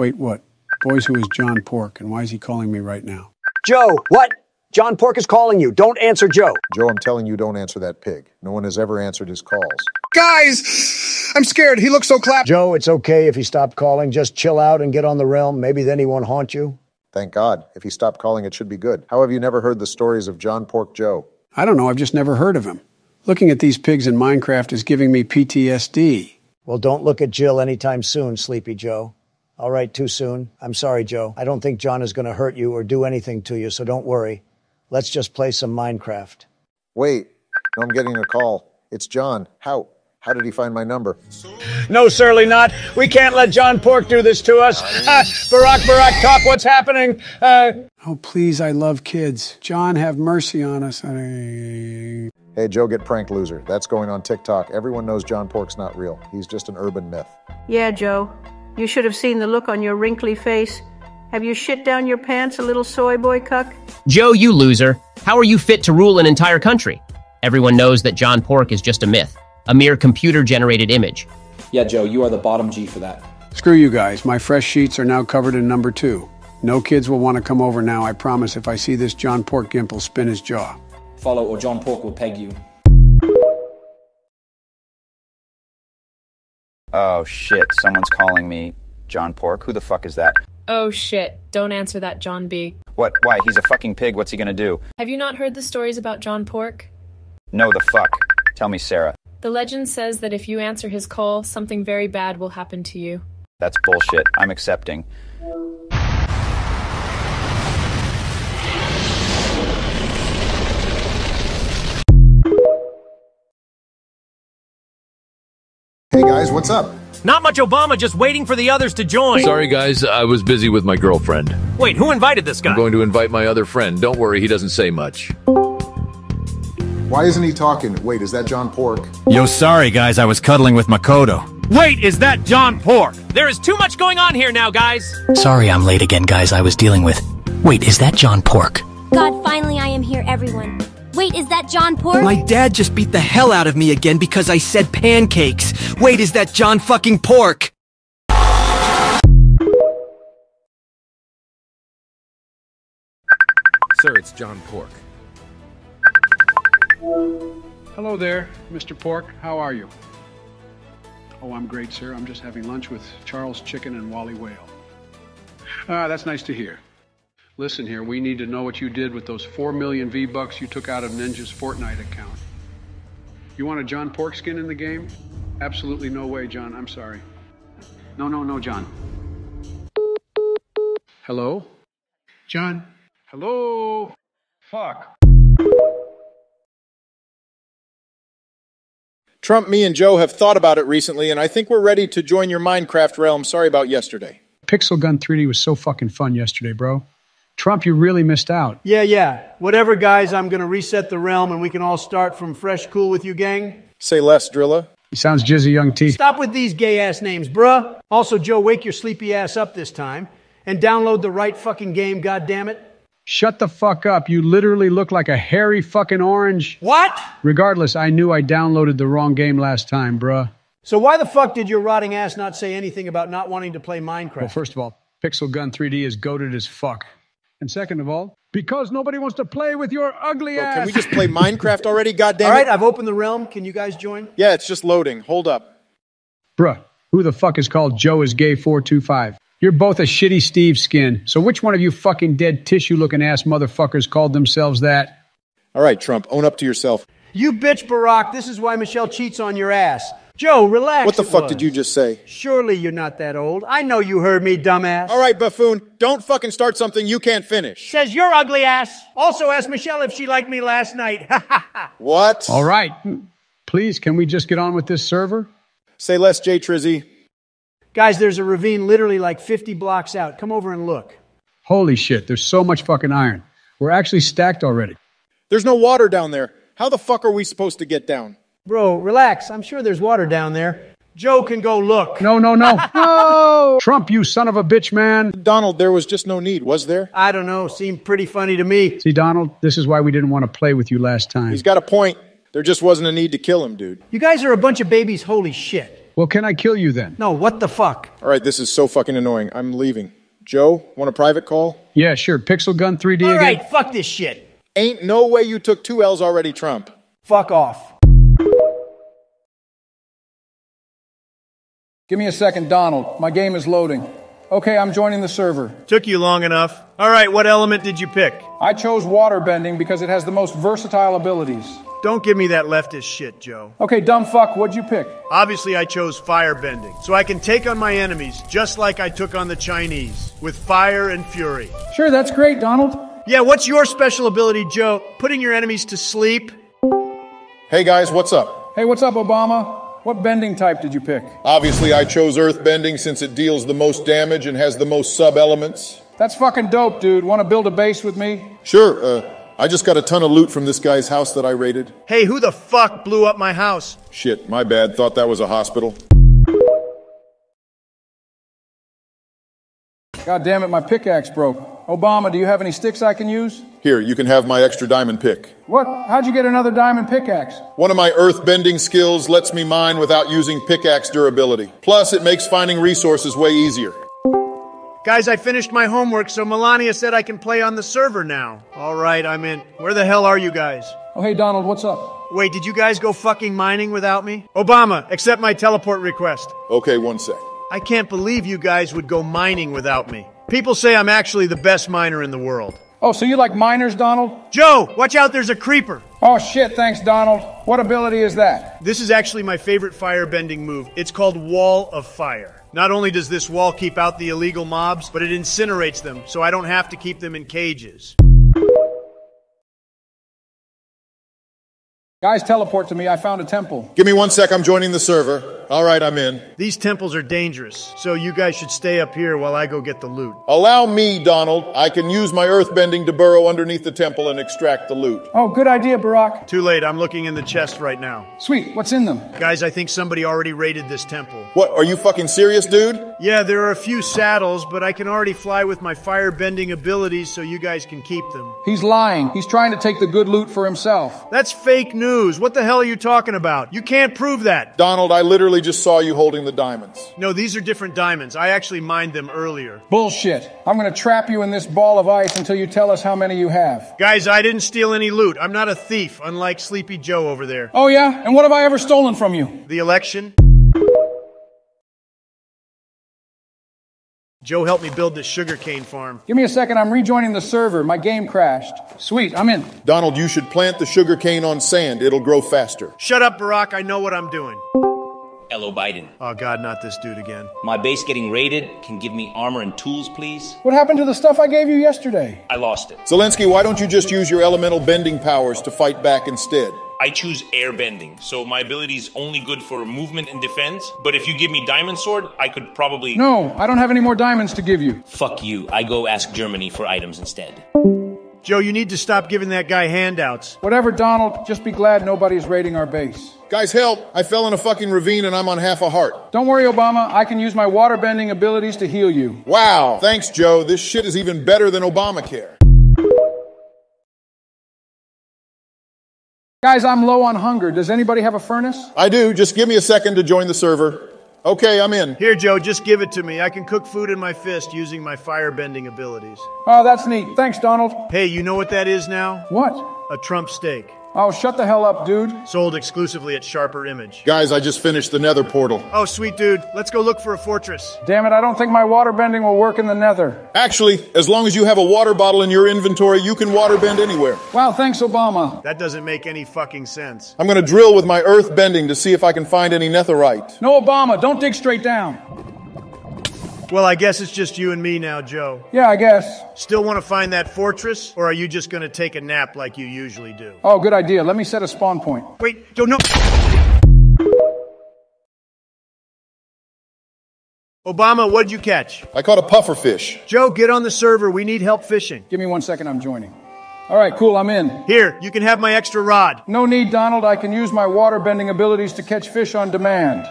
Wait, what? Boys, who is John Pork, and why is he calling me right now? Joe, what? John Pork is calling you. Don't answer Joe. Joe, I'm telling you, don't answer that pig. No one has ever answered his calls. Guys, I'm scared. He looks so clapped. Joe, it's okay if he stopped calling. Just chill out and get on the realm. Maybe then he won't haunt you. Thank God. If he stopped calling, it should be good. How have you never heard the stories of John Pork Joe? I don't know, I've just never heard of him. Looking at these pigs in Minecraft is giving me PTSD. Well, don't look at Jill anytime soon, Sleepy Joe. All right, too soon. I'm sorry, Joe. I don't think John is going to hurt you or do anything to you, so don't worry. Let's just play some Minecraft. Wait, no, I'm getting a call. It's John. How? How did he find my number? No, certainly not. We can't let John Pork do this to us. Ah, Barack, Barack, talk. What's happening? Uh, Oh, please, I love kids. John, have mercy on us. I- Hey, Joe, get prank loser. That's going on TikTok. Everyone knows John Pork's not real. He's just an urban myth. Yeah, Joe. You should have seen the look on your wrinkly face. Have you shit down your pants, a little soy boy cuck? Joe, you loser. How are you fit to rule an entire country? Everyone knows that John Pork is just a myth, a mere computer generated image. Yeah, Joe, you are the bottom G for that. Screw you guys. My fresh sheets are now covered in number two. No kids will want to come over now, I promise, if I see this John Pork gimp will spin his jaw. Follow or John Pork will peg you. Oh shit, someone's calling me John Pork. Who the fuck is that? Oh shit, don't answer that, John B. What? Why? He's a fucking pig. What's he gonna do? Have you not heard the stories about John Pork? No, the fuck. Tell me, Sarah. The legend says that if you answer his call, something very bad will happen to you. That's bullshit. I'm accepting. Guys, what's up? Not much Obama, just waiting for the others to join. Sorry, guys, I was busy with my girlfriend. Wait, who invited this guy? I'm going to invite my other friend. Don't worry, he doesn't say much. Why isn't he talking? Wait, is that John Pork? Yo, sorry, guys, I was cuddling with Makoto. Wait, is that John Pork? There is too much going on here now, guys. Sorry I'm late again, guys, I was dealing with. Wait, is that John Pork? God, finally I am here, everyone. Wait, is that John Pork? My dad just beat the hell out of me again because I said pancakes. Wait, is that John fucking Pork? Sir, it's John Pork. Hello there, Mr. Pork. How are you? Oh, I'm great, sir. I'm just having lunch with Charles Chicken and Wally Whale. Ah, that's nice to hear. Listen here, we need to know what you did with those 4 million V-Bucks you took out of Ninja's Fortnite account. You want a John Porkskin in the game? Absolutely no way, John. I'm sorry. No, no, no, John. Hello? John? Hello? Fuck. Trump, me, and Joe have thought about it recently, and I think we're ready to join your Minecraft realm. Sorry about yesterday. Pixel Gun 3D was so fucking fun yesterday, bro. Trump, you really missed out. Yeah, yeah. Whatever, guys, I'm going to reset the realm and we can all start from fresh cool with you, gang. Say less, Drilla. He sounds Jizzy Young T. Stop with these gay ass names, bruh. Also, Joe, wake your sleepy ass up this time and download the right fucking game, goddammit. Shut the fuck up. You literally look like a hairy fucking orange. What? Regardless, I knew I downloaded the wrong game last time, bruh. So, why the fuck did your rotting ass not say anything about not wanting to play Minecraft? Well, first of all, Pixel Gun 3D is goaded as fuck. And second of all, because nobody wants to play with your ugly Well, ass. can we just play Minecraft already? Goddamn All right, it! I've opened the realm. Can you guys join? Yeah, it's just loading. Hold up. Bruh, who the fuck is called Joe is gay 425? You're both a shitty Steve skin. So which one of you fucking dead tissue looking ass motherfuckers called themselves that? All right, Trump, own up to yourself. You bitch, Barack. This is why Michelle cheats on your ass. Joe, relax. What the fuck was. did you just say? Surely you're not that old. I know you heard me, dumbass. All right, buffoon, don't fucking start something you can't finish. Says your ugly ass. Also asked Michelle if she liked me last night. What? All right. Please, can we just get on with this server? Say less, J Trizzy. Guys, there's a ravine literally like 50 blocks out. Come over and look. Holy shit, there's so much fucking iron. We're actually stacked already. There's no water down there. How the fuck are we supposed to get down? Bro, relax. I'm sure there's water down there. Joe can go look. No, no, no. no! Trump, you son of a bitch, man. Donald, there was just no need, was there? I don't know. Seemed pretty funny to me. See, Donald, this is why we didn't want to play with you last time. He's got a point. There just wasn't a need to kill him, dude. You guys are a bunch of babies. Holy shit. Well, can I kill you then? No, what the fuck? All right, this is so fucking annoying. I'm leaving. Joe, want a private call? Yeah, sure. Pixel Gun 3D All again. right, fuck this shit. Ain't no way you took two L's already, Trump. Fuck off. Give me a second, Donald. My game is loading. Okay, I'm joining the server. Took you long enough. All right, what element did you pick? I chose waterbending because it has the most versatile abilities. Don't give me that leftist shit, Joe. Okay, dumb fuck, what'd you pick? Obviously, I chose firebending, so I can take on my enemies just like I took on the Chinese, with fire and fury. Sure, that's great, Donald. Yeah, what's your special ability, Joe? Putting your enemies to sleep? Hey guys, what's up? Hey, what's up, Obama? What bending type did you pick? Obviously, I chose earth bending since it deals the most damage and has the most sub elements. That's fucking dope, dude. Want to build a base with me? Sure, uh, I just got a ton of loot from this guy's house that I raided. Hey, who the fuck blew up my house? Shit, my bad. Thought that was a hospital. God damn it, my pickaxe broke. Obama, do you have any sticks I can use? Here, you can have my extra diamond pick. What? How'd you get another diamond pickaxe? One of my earth bending skills lets me mine without using pickaxe durability. Plus, it makes finding resources way easier. Guys, I finished my homework, so Melania said I can play on the server now. All right, I'm in. Where the hell are you guys? Oh, hey, Donald, what's up? Wait, did you guys go fucking mining without me? Obama, accept my teleport request. Okay, one sec. I can't believe you guys would go mining without me. People say I'm actually the best miner in the world. Oh, so you like miners, Donald? Joe, watch out, there's a creeper. Oh, shit, thanks, Donald. What ability is that? This is actually my favorite firebending move. It's called Wall of Fire. Not only does this wall keep out the illegal mobs, but it incinerates them, so I don't have to keep them in cages. Guys, teleport to me. I found a temple. Give me one sec. I'm joining the server. All right, I'm in. These temples are dangerous, so you guys should stay up here while I go get the loot. Allow me, Donald. I can use my earth bending to burrow underneath the temple and extract the loot. Oh, good idea, Barack. Too late. I'm looking in the chest right now. Sweet. What's in them? Guys, I think somebody already raided this temple. What? Are you fucking serious, dude? Yeah, there are a few saddles, but I can already fly with my firebending abilities, so you guys can keep them. He's lying. He's trying to take the good loot for himself. That's fake news. What the hell are you talking about? You can't prove that. Donald, I literally just saw you holding the diamonds. No, these are different diamonds. I actually mined them earlier. Bullshit. I'm gonna trap you in this ball of ice until you tell us how many you have. Guys, I didn't steal any loot. I'm not a thief, unlike Sleepy Joe over there. Oh, yeah? And what have I ever stolen from you? The election? Joe helped me build this sugarcane farm. Give me a second. I'm rejoining the server. My game crashed. Sweet, I'm in. Donald, you should plant the sugarcane on sand. It'll grow faster. Shut up, Barack. I know what I'm doing. Hello, Biden. Oh, God, not this dude again. My base getting raided. Can give me armor and tools, please? What happened to the stuff I gave you yesterday? I lost it. Zelensky, why don't you just use your elemental bending powers to fight back instead? I choose air bending, so my ability is only good for movement and defense. But if you give me diamond sword, I could probably. No, I don't have any more diamonds to give you. Fuck you. I go ask Germany for items instead. Joe, you need to stop giving that guy handouts. Whatever, Donald. Just be glad nobody's raiding our base. Guys, help! I fell in a fucking ravine and I'm on half a heart. Don't worry, Obama. I can use my waterbending abilities to heal you. Wow! Thanks, Joe. This shit is even better than Obamacare. Guys, I'm low on hunger. Does anybody have a furnace? I do. Just give me a second to join the server. Okay, I'm in. Here, Joe, just give it to me. I can cook food in my fist using my firebending abilities. Oh, that's neat. Thanks, Donald. Hey, you know what that is now? What? A Trump steak. Oh, shut the hell up, dude. Sold exclusively at Sharper Image. Guys, I just finished the nether portal. Oh, sweet dude. Let's go look for a fortress. Damn it, I don't think my waterbending will work in the nether. Actually, as long as you have a water bottle in your inventory, you can waterbend anywhere. Wow, thanks, Obama. That doesn't make any fucking sense. I'm gonna drill with my earth bending to see if I can find any netherite. No, Obama, don't dig straight down. Well, I guess it's just you and me now, Joe. Yeah, I guess. Still want to find that fortress, or are you just going to take a nap like you usually do? Oh, good idea. Let me set a spawn point. Wait, Joe, no. Obama, what'd you catch? I caught a puffer fish. Joe, get on the server. We need help fishing. Give me one second. I'm joining. All right, cool. I'm in. Here, you can have my extra rod. No need, Donald. I can use my water bending abilities to catch fish on demand.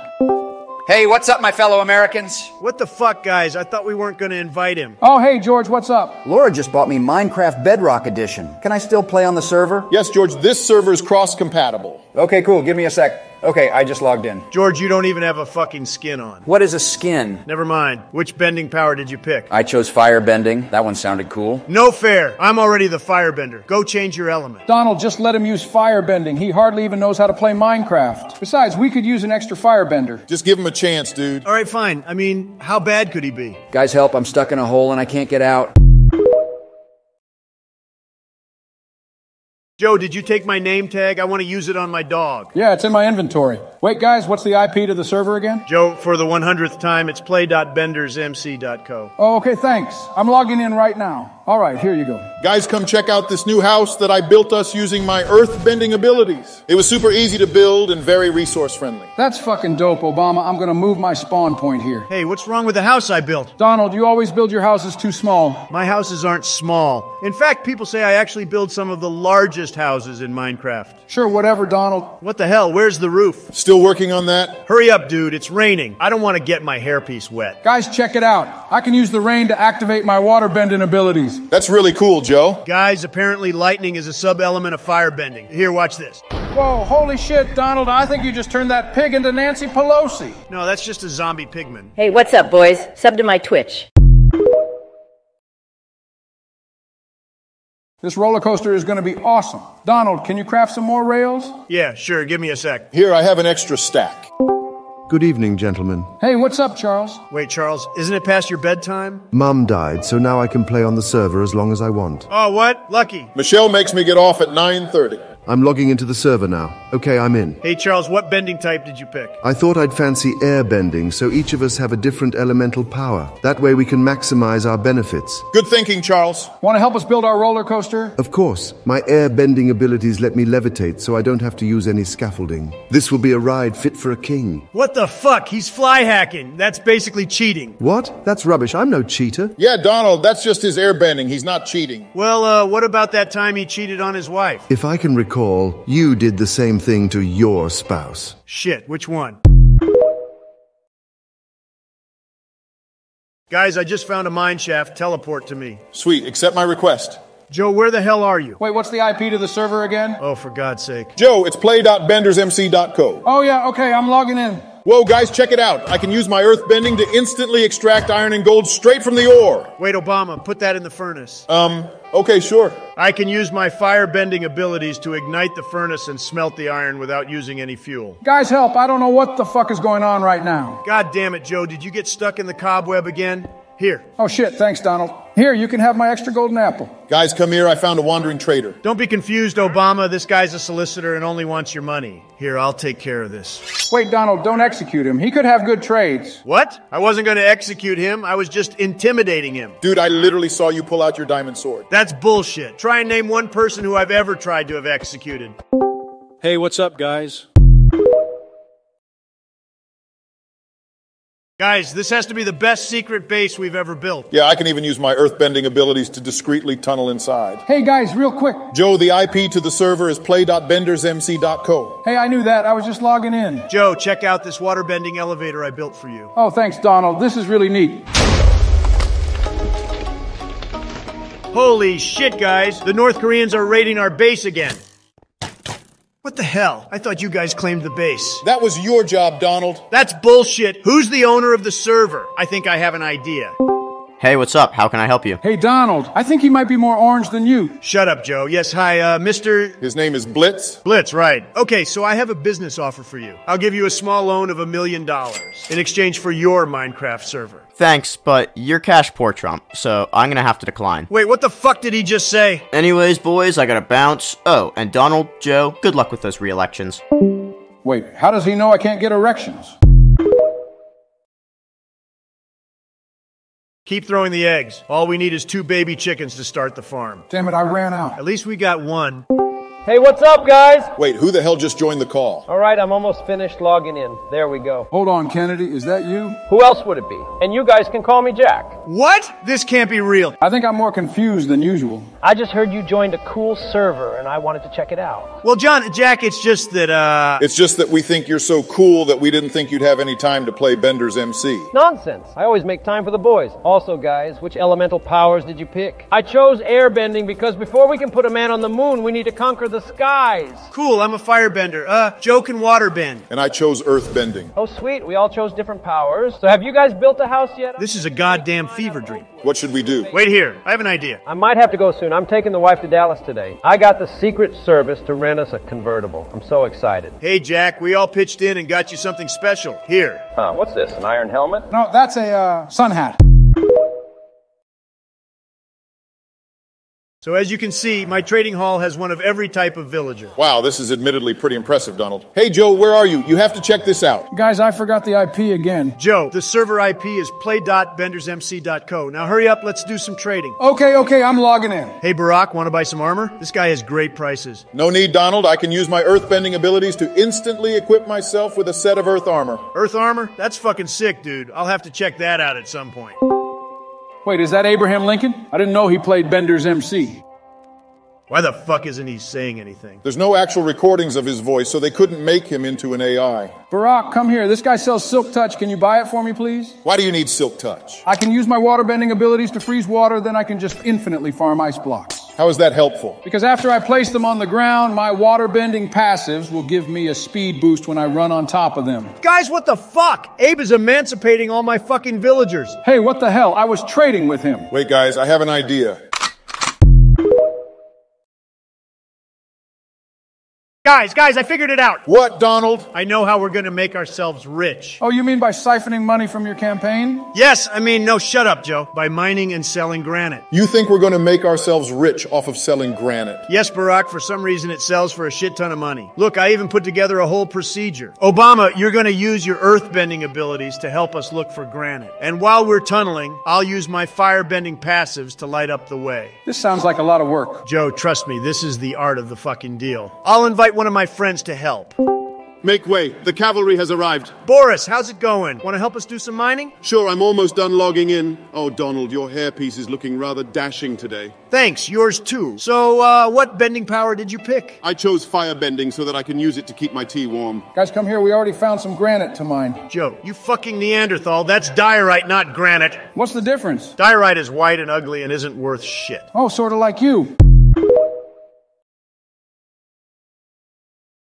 Hey, what's up, my fellow Americans? What the fuck, guys? I thought we weren't going to invite him. Oh, hey, George, what's up? Laura just bought me Minecraft Bedrock Edition. Can I still play on the server? Yes, George, this server is cross compatible. Okay, cool. Give me a sec. Okay, I just logged in. George, you don't even have a fucking skin on. What is a skin? Never mind. Which bending power did you pick? I chose fire bending. That one sounded cool. No fair. I'm already the firebender. Go change your element. Donald, just let him use firebending. He hardly even knows how to play Minecraft. Besides, we could use an extra firebender. Just give him a chance, dude. All right, fine. I mean, how bad could he be? Guys, help. I'm stuck in a hole and I can't get out. Joe, did you take my name tag? I want to use it on my dog. Yeah, it's in my inventory. Wait, guys, what's the IP to the server again? Joe, for the 100th time, it's play.bendersmc.co. Oh, okay, thanks. I'm logging in right now. All right, here you go. Guys, come check out this new house that I built us using my earth bending abilities. It was super easy to build and very resource friendly. That's fucking dope, Obama. I'm gonna move my spawn point here. Hey, what's wrong with the house I built? Donald, you always build your houses too small. My houses aren't small. In fact, people say I actually build some of the largest houses in Minecraft. Sure, whatever, Donald. What the hell? Where's the roof? Still working on that? Hurry up, dude. It's raining. I don't want to get my hairpiece wet. Guys, check it out. I can use the rain to activate my water bending abilities. That's really cool, Joe. Guys, apparently lightning is a sub element of firebending. Here, watch this. Whoa, holy shit, Donald. I think you just turned that pig into Nancy Pelosi. No, that's just a zombie pigman. Hey, what's up, boys? Sub to my Twitch. This roller coaster is going to be awesome. Donald, can you craft some more rails? Yeah, sure. Give me a sec. Here, I have an extra stack. Good evening, gentlemen. Hey, what's up, Charles? Wait, Charles, isn't it past your bedtime? Mum died, so now I can play on the server as long as I want. Oh, what? Lucky. Michelle makes me get off at 9:30. I'm logging into the server now. Okay, I'm in. Hey, Charles, what bending type did you pick? I thought I'd fancy air bending, so each of us have a different elemental power. That way we can maximize our benefits. Good thinking, Charles. Want to help us build our roller coaster? Of course. My air bending abilities let me levitate, so I don't have to use any scaffolding. This will be a ride fit for a king. What the fuck? He's fly hacking. That's basically cheating. What? That's rubbish. I'm no cheater. Yeah, Donald, that's just his air bending. He's not cheating. Well, uh, what about that time he cheated on his wife? If I can recall, you did the same thing to your spouse. Shit, which one? Guys, I just found a mine shaft. Teleport to me. Sweet, accept my request. Joe, where the hell are you? Wait, what's the IP to the server again? Oh, for God's sake. Joe, it's play.bendersmc.co. Oh, yeah, okay, I'm logging in. Whoa, guys, check it out. I can use my earth bending to instantly extract iron and gold straight from the ore. Wait, Obama, put that in the furnace. Um, okay, sure. I can use my fire bending abilities to ignite the furnace and smelt the iron without using any fuel. Guys, help. I don't know what the fuck is going on right now. God damn it, Joe. Did you get stuck in the cobweb again? Here. Oh, shit. Thanks, Donald. Here, you can have my extra golden apple. Guys, come here. I found a wandering trader. Don't be confused, Obama. This guy's a solicitor and only wants your money. Here, I'll take care of this. Wait, Donald, don't execute him. He could have good trades. What? I wasn't going to execute him. I was just intimidating him. Dude, I literally saw you pull out your diamond sword. That's bullshit. Try and name one person who I've ever tried to have executed. Hey, what's up, guys? Guys, this has to be the best secret base we've ever built. Yeah, I can even use my earth bending abilities to discreetly tunnel inside. Hey, guys, real quick. Joe, the IP to the server is play.bendersmc.co. Hey, I knew that. I was just logging in. Joe, check out this water bending elevator I built for you. Oh, thanks, Donald. This is really neat. Holy shit, guys. The North Koreans are raiding our base again. What the hell? I thought you guys claimed the base. That was your job, Donald. That's bullshit. Who's the owner of the server? I think I have an idea. Hey, what's up? How can I help you? Hey, Donald. I think he might be more orange than you. Shut up, Joe. Yes, hi, uh, Mr. His name is Blitz. Blitz, right. Okay, so I have a business offer for you. I'll give you a small loan of a million dollars in exchange for your Minecraft server. Thanks, but you're cash poor, Trump, so I'm gonna have to decline. Wait, what the fuck did he just say? Anyways, boys, I gotta bounce. Oh, and Donald, Joe, good luck with those re-elections. Wait, how does he know I can't get erections? Keep throwing the eggs. All we need is two baby chickens to start the farm. Damn it, I ran out. At least we got one. Hey, what's up, guys? Wait, who the hell just joined the call? All right, I'm almost finished logging in. There we go. Hold on, Kennedy. Is that you? Who else would it be? And you guys can call me Jack. What? This can't be real. I think I'm more confused than usual. I just heard you joined a cool server and I wanted to check it out. Well, John, Jack, it's just that, uh. It's just that we think you're so cool that we didn't think you'd have any time to play Bender's MC. Nonsense. I always make time for the boys. Also, guys, which elemental powers did you pick? I chose airbending because before we can put a man on the moon, we need to conquer the the skies. Cool, I'm a firebender. Uh, Joe can waterbend. And I chose earth bending. Oh, sweet. We all chose different powers. So have you guys built a house yet? This is a goddamn fever dream. What should we do? Wait here. I have an idea. I might have to go soon. I'm taking the wife to Dallas today. I got the Secret Service to rent us a convertible. I'm so excited. Hey, Jack, we all pitched in and got you something special. Here. Huh, what's this? An iron helmet? No, that's a uh, sun hat. So as you can see, my trading hall has one of every type of villager. Wow, this is admittedly pretty impressive, Donald. Hey, Joe, where are you? You have to check this out. Guys, I forgot the IP again. Joe, the server IP is play.bendersmc.co. Now hurry up, let's do some trading. Okay, okay, I'm logging in. Hey, Barack, want to buy some armor? This guy has great prices. No need, Donald. I can use my earthbending abilities to instantly equip myself with a set of earth armor. Earth armor? That's fucking sick, dude. I'll have to check that out at some point. Wait, is that Abraham Lincoln? I didn't know he played Bender's MC. Why the fuck isn't he saying anything? There's no actual recordings of his voice, so they couldn't make him into an AI. Barack, come here. This guy sells Silk Touch. Can you buy it for me, please? Why do you need Silk Touch? I can use my waterbending abilities to freeze water, then I can just infinitely farm ice blocks. How is that helpful? Because after I place them on the ground, my water bending passives will give me a speed boost when I run on top of them. Guys, what the fuck? Abe is emancipating all my fucking villagers. Hey, what the hell? I was trading with him. Wait, guys, I have an idea. Guys, guys, I figured it out. What, Donald? I know how we're going to make ourselves rich. Oh, you mean by siphoning money from your campaign? Yes, I mean, no, shut up, Joe. By mining and selling granite. You think we're going to make ourselves rich off of selling granite? Yes, Barack, for some reason it sells for a shit ton of money. Look, I even put together a whole procedure. Obama, you're going to use your earthbending abilities to help us look for granite. And while we're tunneling, I'll use my firebending passives to light up the way. This sounds like a lot of work. Joe, trust me, this is the art of the fucking deal. I'll invite one of my friends to help. Make way. The cavalry has arrived. Boris, how's it going? Want to help us do some mining? Sure, I'm almost done logging in. Oh, Donald, your hairpiece is looking rather dashing today. Thanks, yours too. So, uh, what bending power did you pick? I chose fire bending so that I can use it to keep my tea warm. Guys, come here. We already found some granite to mine. Joe, you fucking Neanderthal. That's diorite, not granite. What's the difference? Diorite is white and ugly and isn't worth shit. Oh, sort of like you.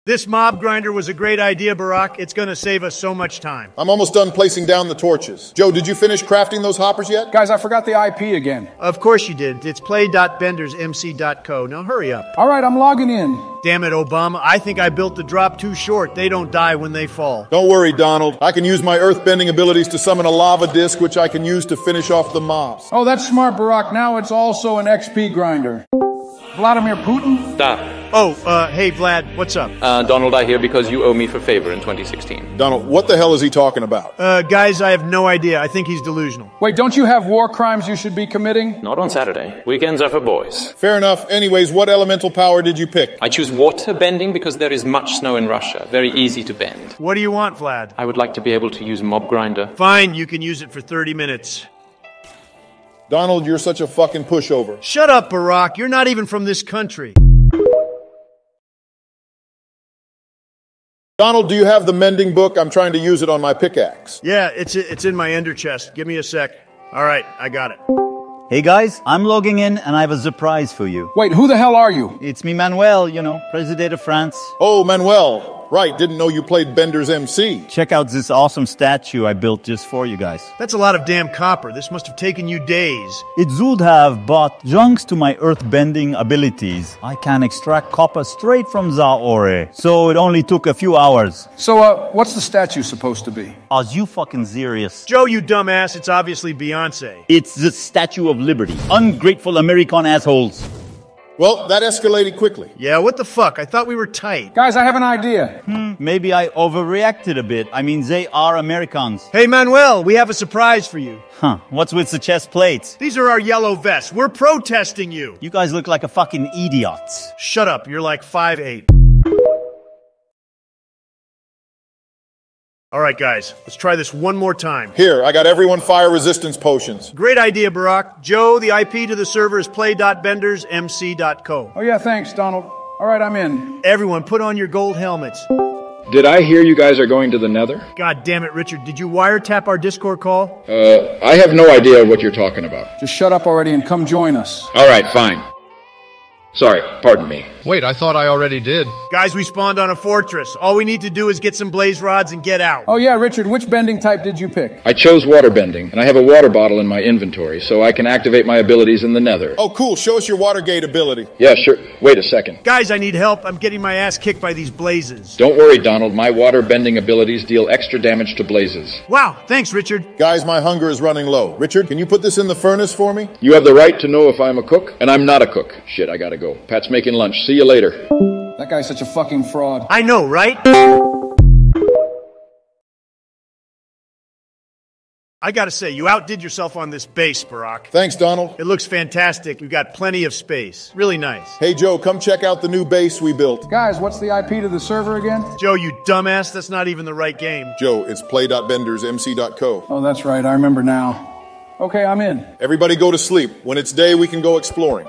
This mob grinder was a great idea, Barack. It's going to save us so much time. I'm almost done placing down the torches. Joe, did you finish crafting those hoppers yet? Guys, I forgot the IP again. Of course you did. It's play.bendersmc.co. Now hurry up. All right, I'm logging in. Damn it, Obama. I think I built the drop too short. They don't die when they fall. Don't worry, Donald. I can use my earthbending abilities to summon a lava disc, which I can use to finish off the mobs. Oh, that's smart, Barack. Now it's also an XP grinder. Vladimir Putin? Stop. Oh, uh, hey, Vlad, what's up? Uh, Donald, I hear because you owe me for favor in 2016. Donald, what the hell is he talking about? Uh, guys, I have no idea. I think he's delusional. Wait, don't you have war crimes you should be committing? Not on Saturday. Weekends are for boys. Fair enough. Anyways, what elemental power did you pick? I choose water bending because there is much snow in Russia. Very easy to bend. What do you want, Vlad? I would like to be able to use mob grinder. Fine, you can use it for 30 minutes. Donald, you're such a fucking pushover. Shut up, Barack. You're not even from this country. Donald, do you have the mending book? I'm trying to use it on my pickaxe. Yeah, it's it's in my ender chest. Give me a sec. All right, I got it. Hey guys, I'm logging in and I have a surprise for you. Wait, who the hell are you? It's me, Manuel, you know, President of France. Oh, Manuel. Right, didn't know you played Bender's MC. Check out this awesome statue I built just for you guys. That's a lot of damn copper. This must have taken you days. It would have, but thanks to my earth bending abilities, I can extract copper straight from the ore. So it only took a few hours. So, uh, what's the statue supposed to be? Are you fucking serious? Joe, you dumbass, it's obviously Beyonce. It's the Statue of Liberty. Ungrateful American assholes. Well, that escalated quickly. Yeah, what the fuck? I thought we were tight. Guys, I have an idea. Hmm, maybe I overreacted a bit. I mean, they are Americans. Hey, Manuel, we have a surprise for you. Huh, what's with the chest plates? These are our yellow vests. We're protesting you. You guys look like a fucking idiots. Shut up, you're like five eight. All right, guys, let's try this one more time. Here, I got everyone fire resistance potions. Great idea, Barack. Joe, the IP to the server is play.bendersmc.co. Oh, yeah, thanks, Donald. All right, I'm in. Everyone, put on your gold helmets. Did I hear you guys are going to the nether? God damn it, Richard. Did you wiretap our Discord call? Uh, I have no idea what you're talking about. Just shut up already and come join us. All right, fine. Sorry, pardon me. Wait, I thought I already did. Guys, we spawned on a fortress. All we need to do is get some blaze rods and get out. Oh, yeah, Richard, which bending type did you pick? I chose water bending, and I have a water bottle in my inventory, so I can activate my abilities in the nether. Oh, cool. Show us your Watergate ability. Yeah, sure. Wait a second. Guys, I need help. I'm getting my ass kicked by these blazes. Don't worry, Donald. My water bending abilities deal extra damage to blazes. Wow, thanks, Richard. Guys, my hunger is running low. Richard, can you put this in the furnace for me? You have the right to know if I'm a cook, and I'm not a cook. Shit, I gotta go. Pat's making lunch. See you later. That guy's such a fucking fraud. I know, right? I gotta say, you outdid yourself on this base, Barack. Thanks, Donald. It looks fantastic. We've got plenty of space. Really nice. Hey, Joe, come check out the new base we built. Guys, what's the IP to the server again? Joe, you dumbass, that's not even the right game. Joe, it's play.bendersmc.co. Oh, that's right. I remember now. Okay, I'm in. Everybody go to sleep. When it's day, we can go exploring.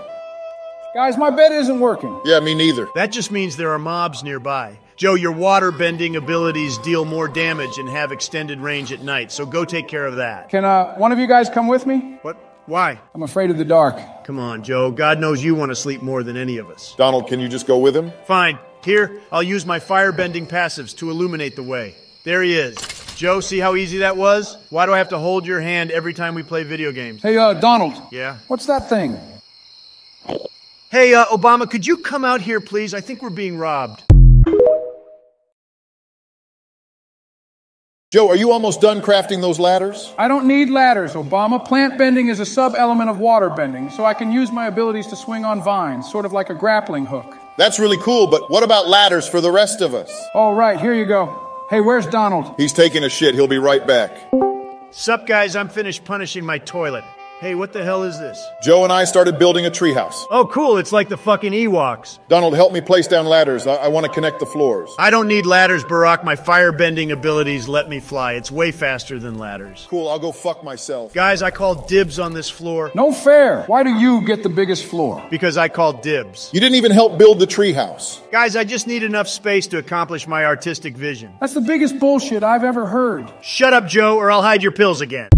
Guys, my bed isn't working. Yeah, me neither. That just means there are mobs nearby. Joe, your water bending abilities deal more damage and have extended range at night, so go take care of that. Can uh, one of you guys come with me? What? Why? I'm afraid of the dark. Come on, Joe. God knows you want to sleep more than any of us. Donald, can you just go with him? Fine. Here, I'll use my fire bending passives to illuminate the way. There he is. Joe, see how easy that was? Why do I have to hold your hand every time we play video games? Hey, uh, Donald. Yeah? What's that thing? Hey, uh, Obama, could you come out here, please? I think we're being robbed. Joe, are you almost done crafting those ladders? I don't need ladders, Obama. Plant bending is a sub element of water bending, so I can use my abilities to swing on vines, sort of like a grappling hook. That's really cool, but what about ladders for the rest of us? All right, here you go. Hey, where's Donald? He's taking a shit. He'll be right back. Sup, guys? I'm finished punishing my toilet. Hey, what the hell is this? Joe and I started building a treehouse. Oh, cool. It's like the fucking Ewoks. Donald, help me place down ladders. I, I want to connect the floors. I don't need ladders, Barack. My fire bending abilities let me fly. It's way faster than ladders. Cool, I'll go fuck myself. Guys, I call dibs on this floor. No fair. Why do you get the biggest floor? Because I call dibs. You didn't even help build the treehouse. Guys, I just need enough space to accomplish my artistic vision. That's the biggest bullshit I've ever heard. Shut up, Joe, or I'll hide your pills again.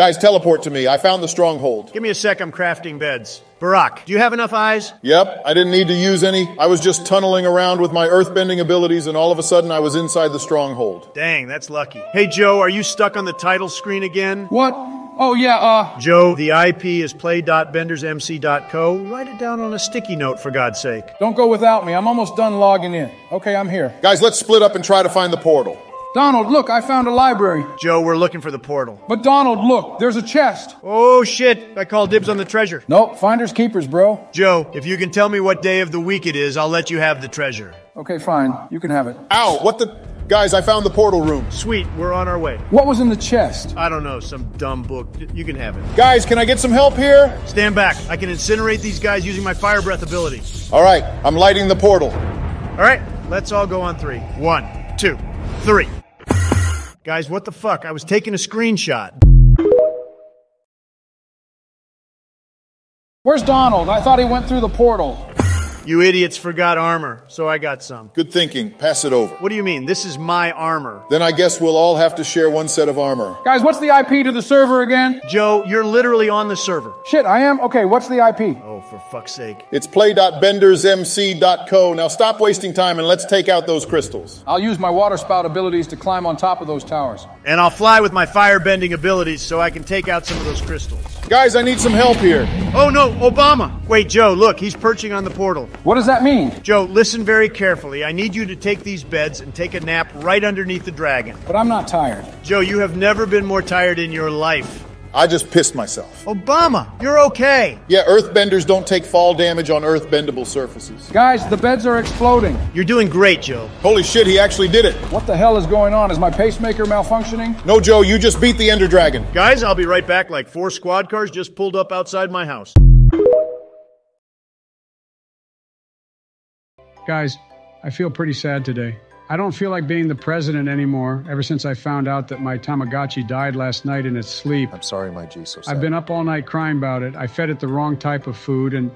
Guys, teleport to me. I found the stronghold. Give me a sec, I'm crafting beds. Barack, do you have enough eyes? Yep, I didn't need to use any. I was just tunneling around with my earthbending abilities, and all of a sudden I was inside the stronghold. Dang, that's lucky. Hey, Joe, are you stuck on the title screen again? What? Oh, yeah, uh. Joe, the IP is play.bendersmc.co. Write it down on a sticky note, for God's sake. Don't go without me. I'm almost done logging in. Okay, I'm here. Guys, let's split up and try to find the portal. Donald, look, I found a library. Joe, we're looking for the portal. But Donald, look, there's a chest. Oh, shit. I call dibs on the treasure. Nope, finders keepers, bro. Joe, if you can tell me what day of the week it is, I'll let you have the treasure. Okay, fine. You can have it. Ow, what the. Guys, I found the portal room. Sweet, we're on our way. What was in the chest? I don't know, some dumb book. You can have it. Guys, can I get some help here? Stand back. I can incinerate these guys using my fire breath ability. All right, I'm lighting the portal. All right, let's all go on three. One, two, three. Guys, what the fuck? I was taking a screenshot. Where's Donald? I thought he went through the portal. You idiots forgot armor, so I got some. Good thinking. Pass it over. What do you mean? This is my armor. Then I guess we'll all have to share one set of armor. Guys, what's the IP to the server again? Joe, you're literally on the server. Shit, I am? Okay, what's the IP? Oh, for fuck's sake. It's play.bendersmc.co. Now stop wasting time and let's take out those crystals. I'll use my water spout abilities to climb on top of those towers. And I'll fly with my fire bending abilities so I can take out some of those crystals. Guys, I need some help here. Oh no, Obama! Wait, Joe, look, he's perching on the portal. What does that mean? Joe, listen very carefully. I need you to take these beds and take a nap right underneath the dragon. But I'm not tired. Joe, you have never been more tired in your life. I just pissed myself. Obama, you're okay. Yeah, earthbenders don't take fall damage on earthbendable surfaces. Guys, the beds are exploding. You're doing great, Joe. Holy shit, he actually did it. What the hell is going on? Is my pacemaker malfunctioning? No, Joe, you just beat the Ender Dragon. Guys, I'll be right back like four squad cars just pulled up outside my house. Guys, I feel pretty sad today. I don't feel like being the president anymore ever since I found out that my Tamagotchi died last night in its sleep. I'm sorry, my G. So sad. I've been up all night crying about it. I fed it the wrong type of food and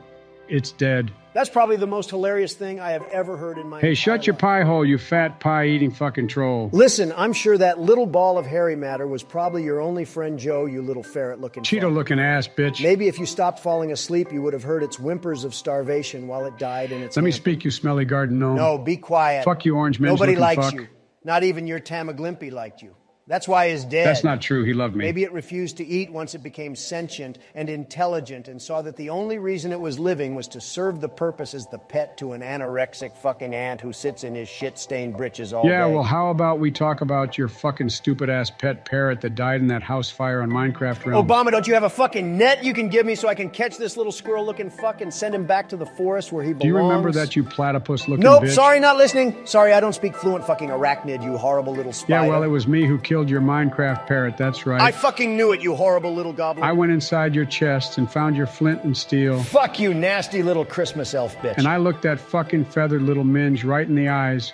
It's dead. That's probably the most hilarious thing I have ever heard in my Hey, shut your pie hole, you fat pie eating fucking troll. Listen, I'm sure that little ball of hairy matter was probably your only friend Joe, you little ferret looking Cheeto looking ass, bitch. Maybe if you stopped falling asleep, you would have heard its whimpers of starvation while it died in its Let me speak, you smelly garden gnome. No, be quiet. Fuck you, orange man. Nobody likes fuck. you. Not even your Tamaglimpy liked you. That's why he's dead. That's not true. He loved me. Maybe it refused to eat once it became sentient and intelligent and saw that the only reason it was living was to serve the purpose as the pet to an anorexic fucking ant who sits in his shit stained britches all yeah, day. Yeah, well, how about we talk about your fucking stupid ass pet parrot that died in that house fire on Minecraft Realm? Obama, don't you have a fucking net you can give me so I can catch this little squirrel looking fuck and send him back to the forest where he belongs? Do you remember that, you platypus looking Nope, bitch? sorry, not listening. Sorry, I don't speak fluent fucking arachnid, you horrible little spider. Yeah, well, it was me who killed your Minecraft parrot. That's right. I fucking knew it, you horrible little goblin. I went inside your chest and found your flint and steel. Fuck you, nasty little Christmas elf bitch. And I looked that fucking feathered little minge right in the eyes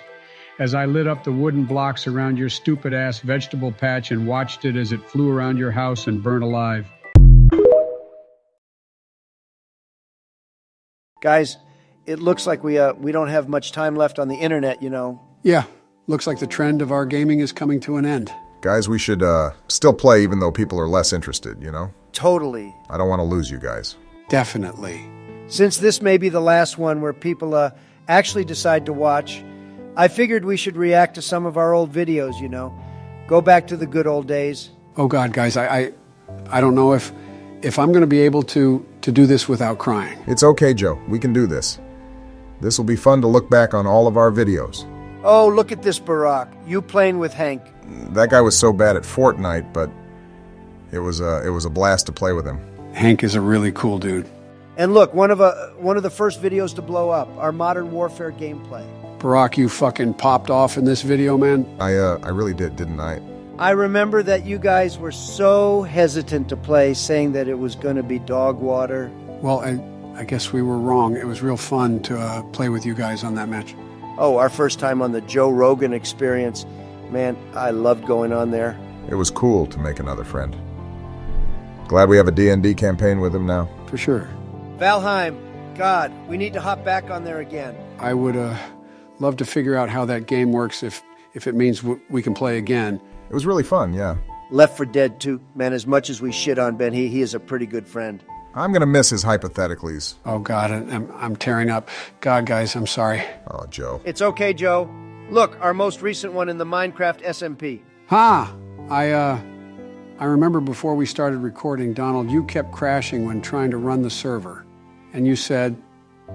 as I lit up the wooden blocks around your stupid ass vegetable patch and watched it as it flew around your house and burned alive. Guys, it looks like we uh, we don't have much time left on the internet, you know. Yeah, looks like the trend of our gaming is coming to an end. Guys, we should uh, still play even though people are less interested, you know? Totally. I don't want to lose you guys. Definitely. Since this may be the last one where people uh, actually decide to watch, I figured we should react to some of our old videos, you know. Go back to the good old days. Oh God, guys, I I, I don't know if if I'm going to be able to to do this without crying. It's okay, Joe. We can do this. This will be fun to look back on all of our videos. Oh, look at this, Barack. You playing with Hank. That guy was so bad at Fortnite, but it was a, it was a blast to play with him. Hank is a really cool dude. And look, one of uh, one of the first videos to blow up, our modern warfare gameplay. Barack, you fucking popped off in this video, man. I uh, I really did, didn't I? I remember that you guys were so hesitant to play, saying that it was going to be dog water. Well, I, I guess we were wrong. It was real fun to uh, play with you guys on that match. Oh, our first time on the Joe Rogan experience. Man, I loved going on there. It was cool to make another friend. Glad we have a D&D campaign with him now. For sure. Valheim, God, we need to hop back on there again. I would uh, love to figure out how that game works if if it means w- we can play again. It was really fun, yeah. Left 4 Dead too, man. As much as we shit on Ben, he he is a pretty good friend. I'm gonna miss his hypotheticals. Oh God, I'm I'm tearing up. God, guys, I'm sorry. Oh, Joe. It's okay, Joe. Look, our most recent one in the Minecraft SMP. Ha! I uh, I remember before we started recording, Donald, you kept crashing when trying to run the server, and you said,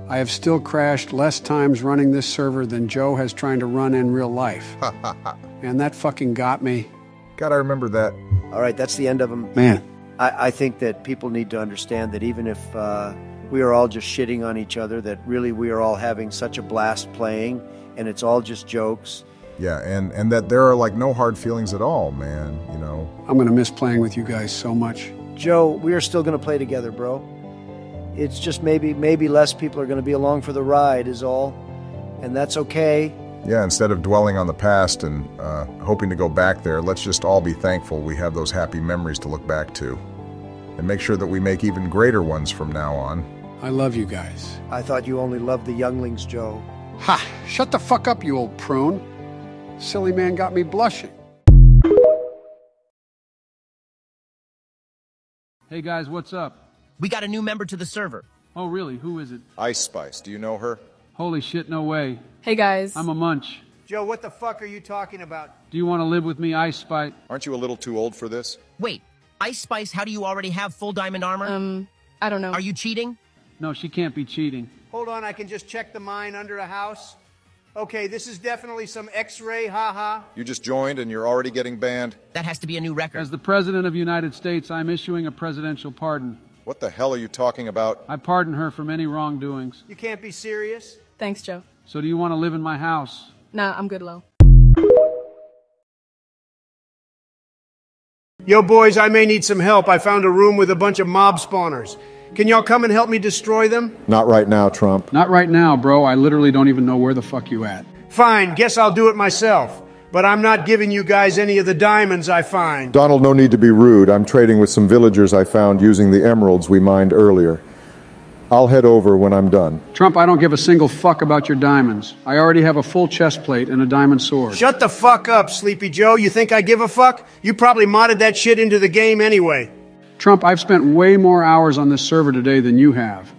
"I have still crashed less times running this server than Joe has trying to run in real life." and that fucking got me. God, I remember that. All right, that's the end of them. Man, I, I think that people need to understand that even if uh, we are all just shitting on each other, that really we are all having such a blast playing, and it's all just jokes. Yeah, and and that there are like no hard feelings at all, man. You know. I'm gonna miss playing with you guys so much. Joe, we are still going to play together, bro. It's just maybe maybe less people are going to be along for the ride, is all, and that's okay. Yeah, instead of dwelling on the past and uh, hoping to go back there, let's just all be thankful we have those happy memories to look back to. And make sure that we make even greater ones from now on. I love you guys. I thought you only loved the younglings, Joe. Ha! Shut the fuck up, you old prune. Silly man got me blushing. Hey guys, what's up? We got a new member to the server. Oh, really? Who is it? Ice Spice, do you know her? Holy shit, no way. Hey guys. I'm a munch. Joe, what the fuck are you talking about? Do you want to live with me, Ice Spice? Aren't you a little too old for this? Wait, Ice Spice, how do you already have full diamond armor? Um, I don't know. Are you cheating? No, she can't be cheating. Hold on, I can just check the mine under a house. Okay, this is definitely some X-ray, haha. You just joined and you're already getting banned? That has to be a new record. As the President of the United States, I'm issuing a presidential pardon. What the hell are you talking about? I pardon her for many wrongdoings. You can't be serious. Thanks, Joe. So do you want to live in my house? Nah, I'm good, Lo. Yo, boys, I may need some help. I found a room with a bunch of mob spawners. Can y'all come and help me destroy them? Not right now, Trump. Not right now, bro. I literally don't even know where the fuck you at. Fine, guess I'll do it myself. But I'm not giving you guys any of the diamonds I find. Donald, no need to be rude. I'm trading with some villagers I found using the emeralds we mined earlier. I'll head over when I'm done. Trump, I don't give a single fuck about your diamonds. I already have a full chest plate and a diamond sword. Shut the fuck up, Sleepy Joe. You think I give a fuck? You probably modded that shit into the game anyway. Trump, I've spent way more hours on this server today than you have.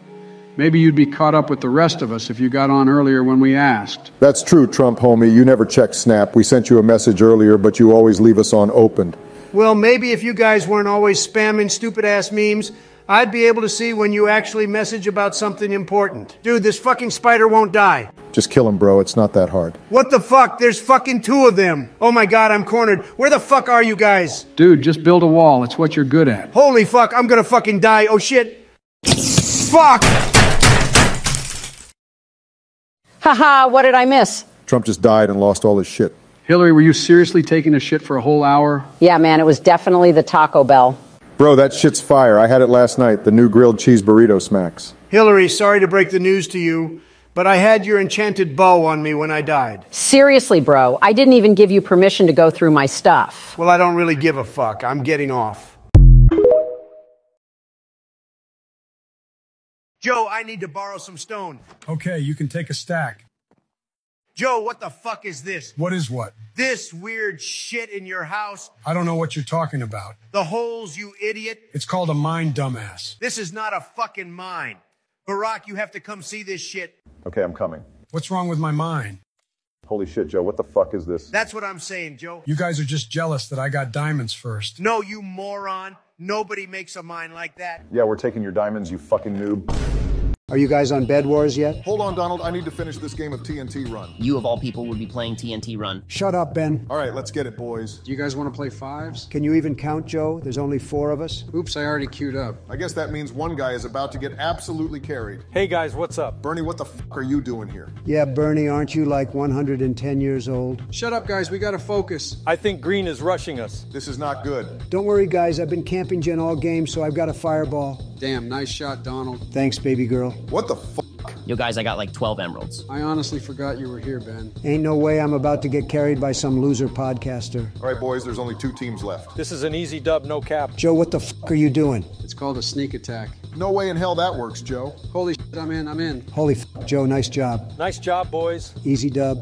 Maybe you'd be caught up with the rest of us if you got on earlier when we asked. That's true, Trump homie. You never check Snap. We sent you a message earlier, but you always leave us on opened. Well, maybe if you guys weren't always spamming stupid ass memes, I'd be able to see when you actually message about something important. Dude, this fucking spider won't die. Just kill him, bro. It's not that hard. What the fuck? There's fucking two of them. Oh my god, I'm cornered. Where the fuck are you guys? Dude, just build a wall. It's what you're good at. Holy fuck, I'm gonna fucking die. Oh shit. Fuck! Haha, what did I miss? Trump just died and lost all his shit. Hillary, were you seriously taking a shit for a whole hour? Yeah, man, it was definitely the Taco Bell. Bro, that shit's fire. I had it last night. The new grilled cheese burrito smacks. Hillary, sorry to break the news to you, but I had your enchanted bow on me when I died. Seriously, bro, I didn't even give you permission to go through my stuff. Well, I don't really give a fuck. I'm getting off. Joe, I need to borrow some stone. Okay, you can take a stack. Joe, what the fuck is this? What is what? This weird shit in your house? I don't know what you're talking about. The holes, you idiot? It's called a mine, dumbass. This is not a fucking mine. Barack, you have to come see this shit. Okay, I'm coming. What's wrong with my mine? Holy shit, Joe. What the fuck is this? That's what I'm saying, Joe. You guys are just jealous that I got diamonds first. No, you moron. Nobody makes a mine like that. Yeah, we're taking your diamonds, you fucking noob. Are you guys on Bed Wars yet? Hold on, Donald. I need to finish this game of TNT Run. You, of all people, would be playing TNT Run. Shut up, Ben. All right, let's get it, boys. Do you guys want to play fives? Can you even count, Joe? There's only four of us. Oops, I already queued up. I guess that means one guy is about to get absolutely carried. Hey guys, what's up? Bernie, what the fuck are you doing here? Yeah, Bernie, aren't you like 110 years old? Shut up, guys. We gotta focus. I think Green is rushing us. This is not good. Don't worry, guys. I've been camping gen all game, so I've got a fireball. Damn, nice shot, Donald. Thanks, baby girl. What the fuck? Yo, guys, I got like 12 emeralds. I honestly forgot you were here, Ben. Ain't no way I'm about to get carried by some loser podcaster. All right, boys, there's only two teams left. This is an easy dub, no cap. Joe, what the fuck are you doing? It's called a sneak attack. No way in hell that works, Joe. Holy shit, I'm in, I'm in. Holy fuck, Joe, nice job. Nice job, boys. Easy dub.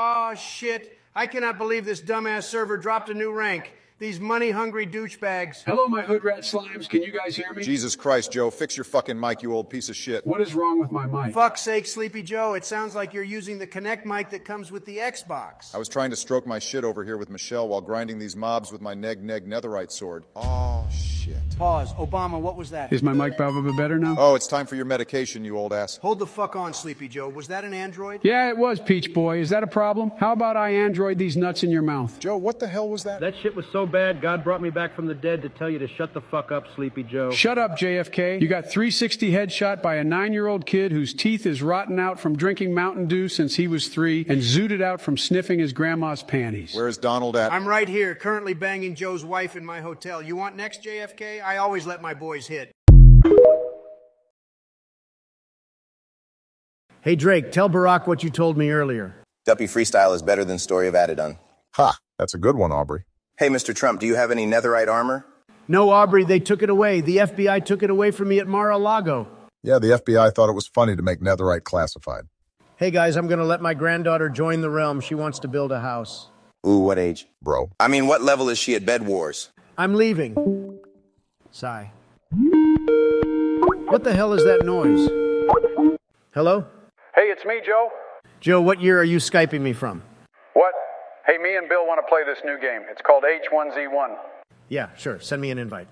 Oh shit. I cannot believe this dumbass server dropped a new rank. These money hungry douchebags. Hello, my hood rat slimes. Can you guys hear me? Jesus Christ, Joe. Fix your fucking mic, you old piece of shit. What is wrong with my mic? Fuck's sake, Sleepy Joe. It sounds like you're using the Kinect mic that comes with the Xbox. I was trying to stroke my shit over here with Michelle while grinding these mobs with my neg neg netherite sword. Oh, shit. Pause. Obama, what was that? Is my mic probably better now? Oh, it's time for your medication, you old ass. Hold the fuck on, Sleepy Joe. Was that an android? Yeah, it was, Peach Boy. Is that a problem? How about I android these nuts in your mouth? Joe, what the hell was that? That shit was so bad, God brought me back from the dead to tell you to shut the fuck up, Sleepy Joe. Shut up, JFK. You got 360 headshot by a nine year old kid whose teeth is rotten out from drinking Mountain Dew since he was three and zooted out from sniffing his grandma's panties. Where's Donald at? I'm right here, currently banging Joe's wife in my hotel. You want next, JFK? I always let my boys hit. Hey, Drake, tell Barack what you told me earlier. Duppy Freestyle is better than Story of Adidon. Ha! That's a good one, Aubrey. Hey, Mr. Trump, do you have any netherite armor? No, Aubrey, they took it away. The FBI took it away from me at Mar-a-Lago. Yeah, the FBI thought it was funny to make netherite classified. Hey, guys, I'm going to let my granddaughter join the realm. She wants to build a house. Ooh, what age? Bro. I mean, what level is she at Bed Wars? I'm leaving. Sigh. What the hell is that noise? Hello? Hey, it's me, Joe. Joe, what year are you Skyping me from? What? Hey, me and Bill want to play this new game. It's called H1Z1. Yeah, sure. Send me an invite.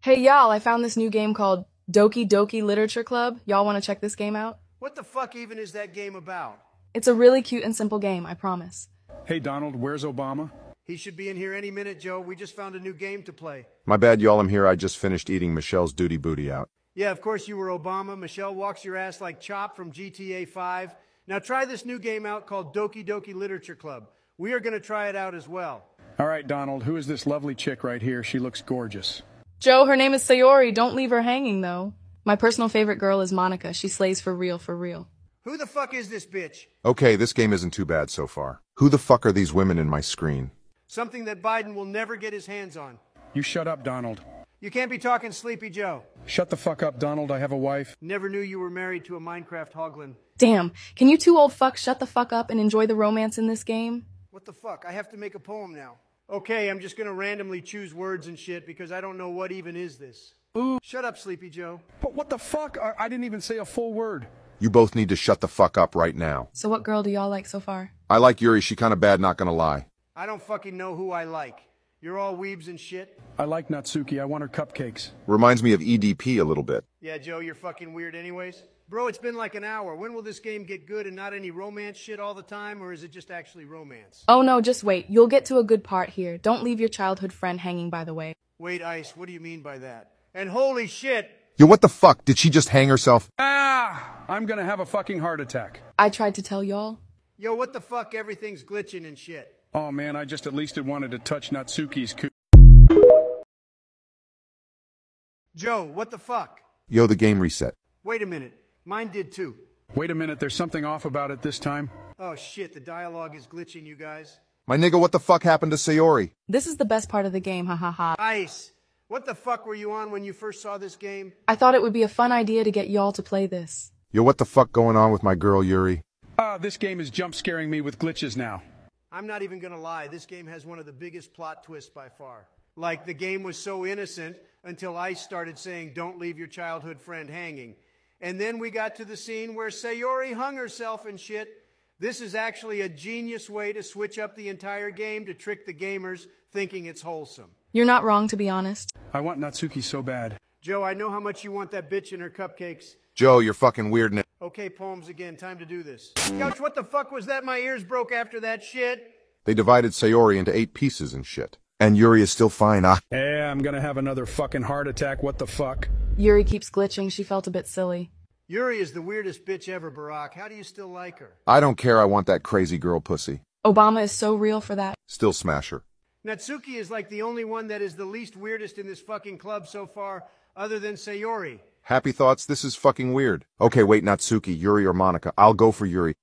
Hey, y'all, I found this new game called Doki Doki Literature Club. Y'all want to check this game out? What the fuck even is that game about? It's a really cute and simple game, I promise. Hey, Donald, where's Obama? He should be in here any minute, Joe. We just found a new game to play. My bad, y'all. I'm here. I just finished eating Michelle's duty booty out. Yeah, of course you were Obama. Michelle walks your ass like Chop from GTA 5. Now try this new game out called Doki Doki Literature Club. We are going to try it out as well. All right, Donald, who is this lovely chick right here? She looks gorgeous. Joe, her name is Sayori. Don't leave her hanging, though. My personal favorite girl is Monika. She slays for real, for real. Who the fuck is this bitch? Okay, this game isn't too bad so far. Who the fuck are these women in my screen? Something that Biden will never get his hands on. You shut up, Donald. You can't be talking Sleepy Joe. Shut the fuck up, Donald. I have a wife. Never knew you were married to a Minecraft hoglin. Damn, can you two old fucks shut the fuck up and enjoy the romance in this game? What the fuck? I have to make a poem now. Okay, I'm just gonna randomly choose words and shit because I don't know what even is this. Ooh. Shut up, Sleepy Joe. But what the fuck? I, I didn't even say a full word. You both need to shut the fuck up right now. So what girl do y'all like so far? I like Yuri. She kind of bad, not gonna lie. I don't fucking know who I like. You're all weebs and shit. I like Natsuki. I want her cupcakes. Reminds me of EDP a little bit. Yeah, Joe, you're fucking weird anyways. Bro, it's been like an hour. When will this game get good and not any romance shit all the time, or is it just actually romance? Oh no, just wait. You'll get to a good part here. Don't leave your childhood friend hanging by the way. Wait, Ice, what do you mean by that? And holy shit! Yo, what the fuck? Did she just hang herself? Ah! I'm gonna have a fucking heart attack. I tried to tell y'all. Yo, what the fuck? Everything's glitching and shit. Oh man, I just at least had wanted to touch Natsuki's coo. Joe, what the fuck? Yo, the game reset. Wait a minute. Mine did too. Wait a minute, there's something off about it this time. Oh shit, the dialogue is glitching, you guys. My nigga, what the fuck happened to Sayori? This is the best part of the game, ha ha ha. Ice, what the fuck were you on when you first saw this game? I thought it would be a fun idea to get y'all to play this. Yo, what the fuck going on with my girl Yuri? Ah, this game is jump scaring me with glitches now. I'm not even gonna lie, this game has one of the biggest plot twists by far. Like, the game was so innocent until I started saying, don't leave your childhood friend hanging. And then we got to the scene where Sayori hung herself and shit. This is actually a genius way to switch up the entire game to trick the gamers thinking it's wholesome. You're not wrong, to be honest. I want Natsuki so bad. Joe, I know how much you want that bitch and her cupcakes. Joe, you're fucking weird. N- Okay, poems again. Time to do this. Couch, what the fuck was that? My ears broke after that shit. they divided Sayori into eight pieces and shit. And Yuri is still fine. Ah, Yeah, I'm gonna have another fucking heart attack. What the fuck? Yuri keeps glitching. She felt a bit silly. Yuri is the weirdest bitch ever, Barack. How do you still like her? I don't care. I want that crazy girl pussy. Obama is so real for that. Still smash her. Natsuki is like the only one that is the least weirdest in this fucking club so far, other than Sayori. Happy thoughts? This is fucking weird. Okay, wait, Natsuki, Yuri, or Monika. I'll go for Yuri.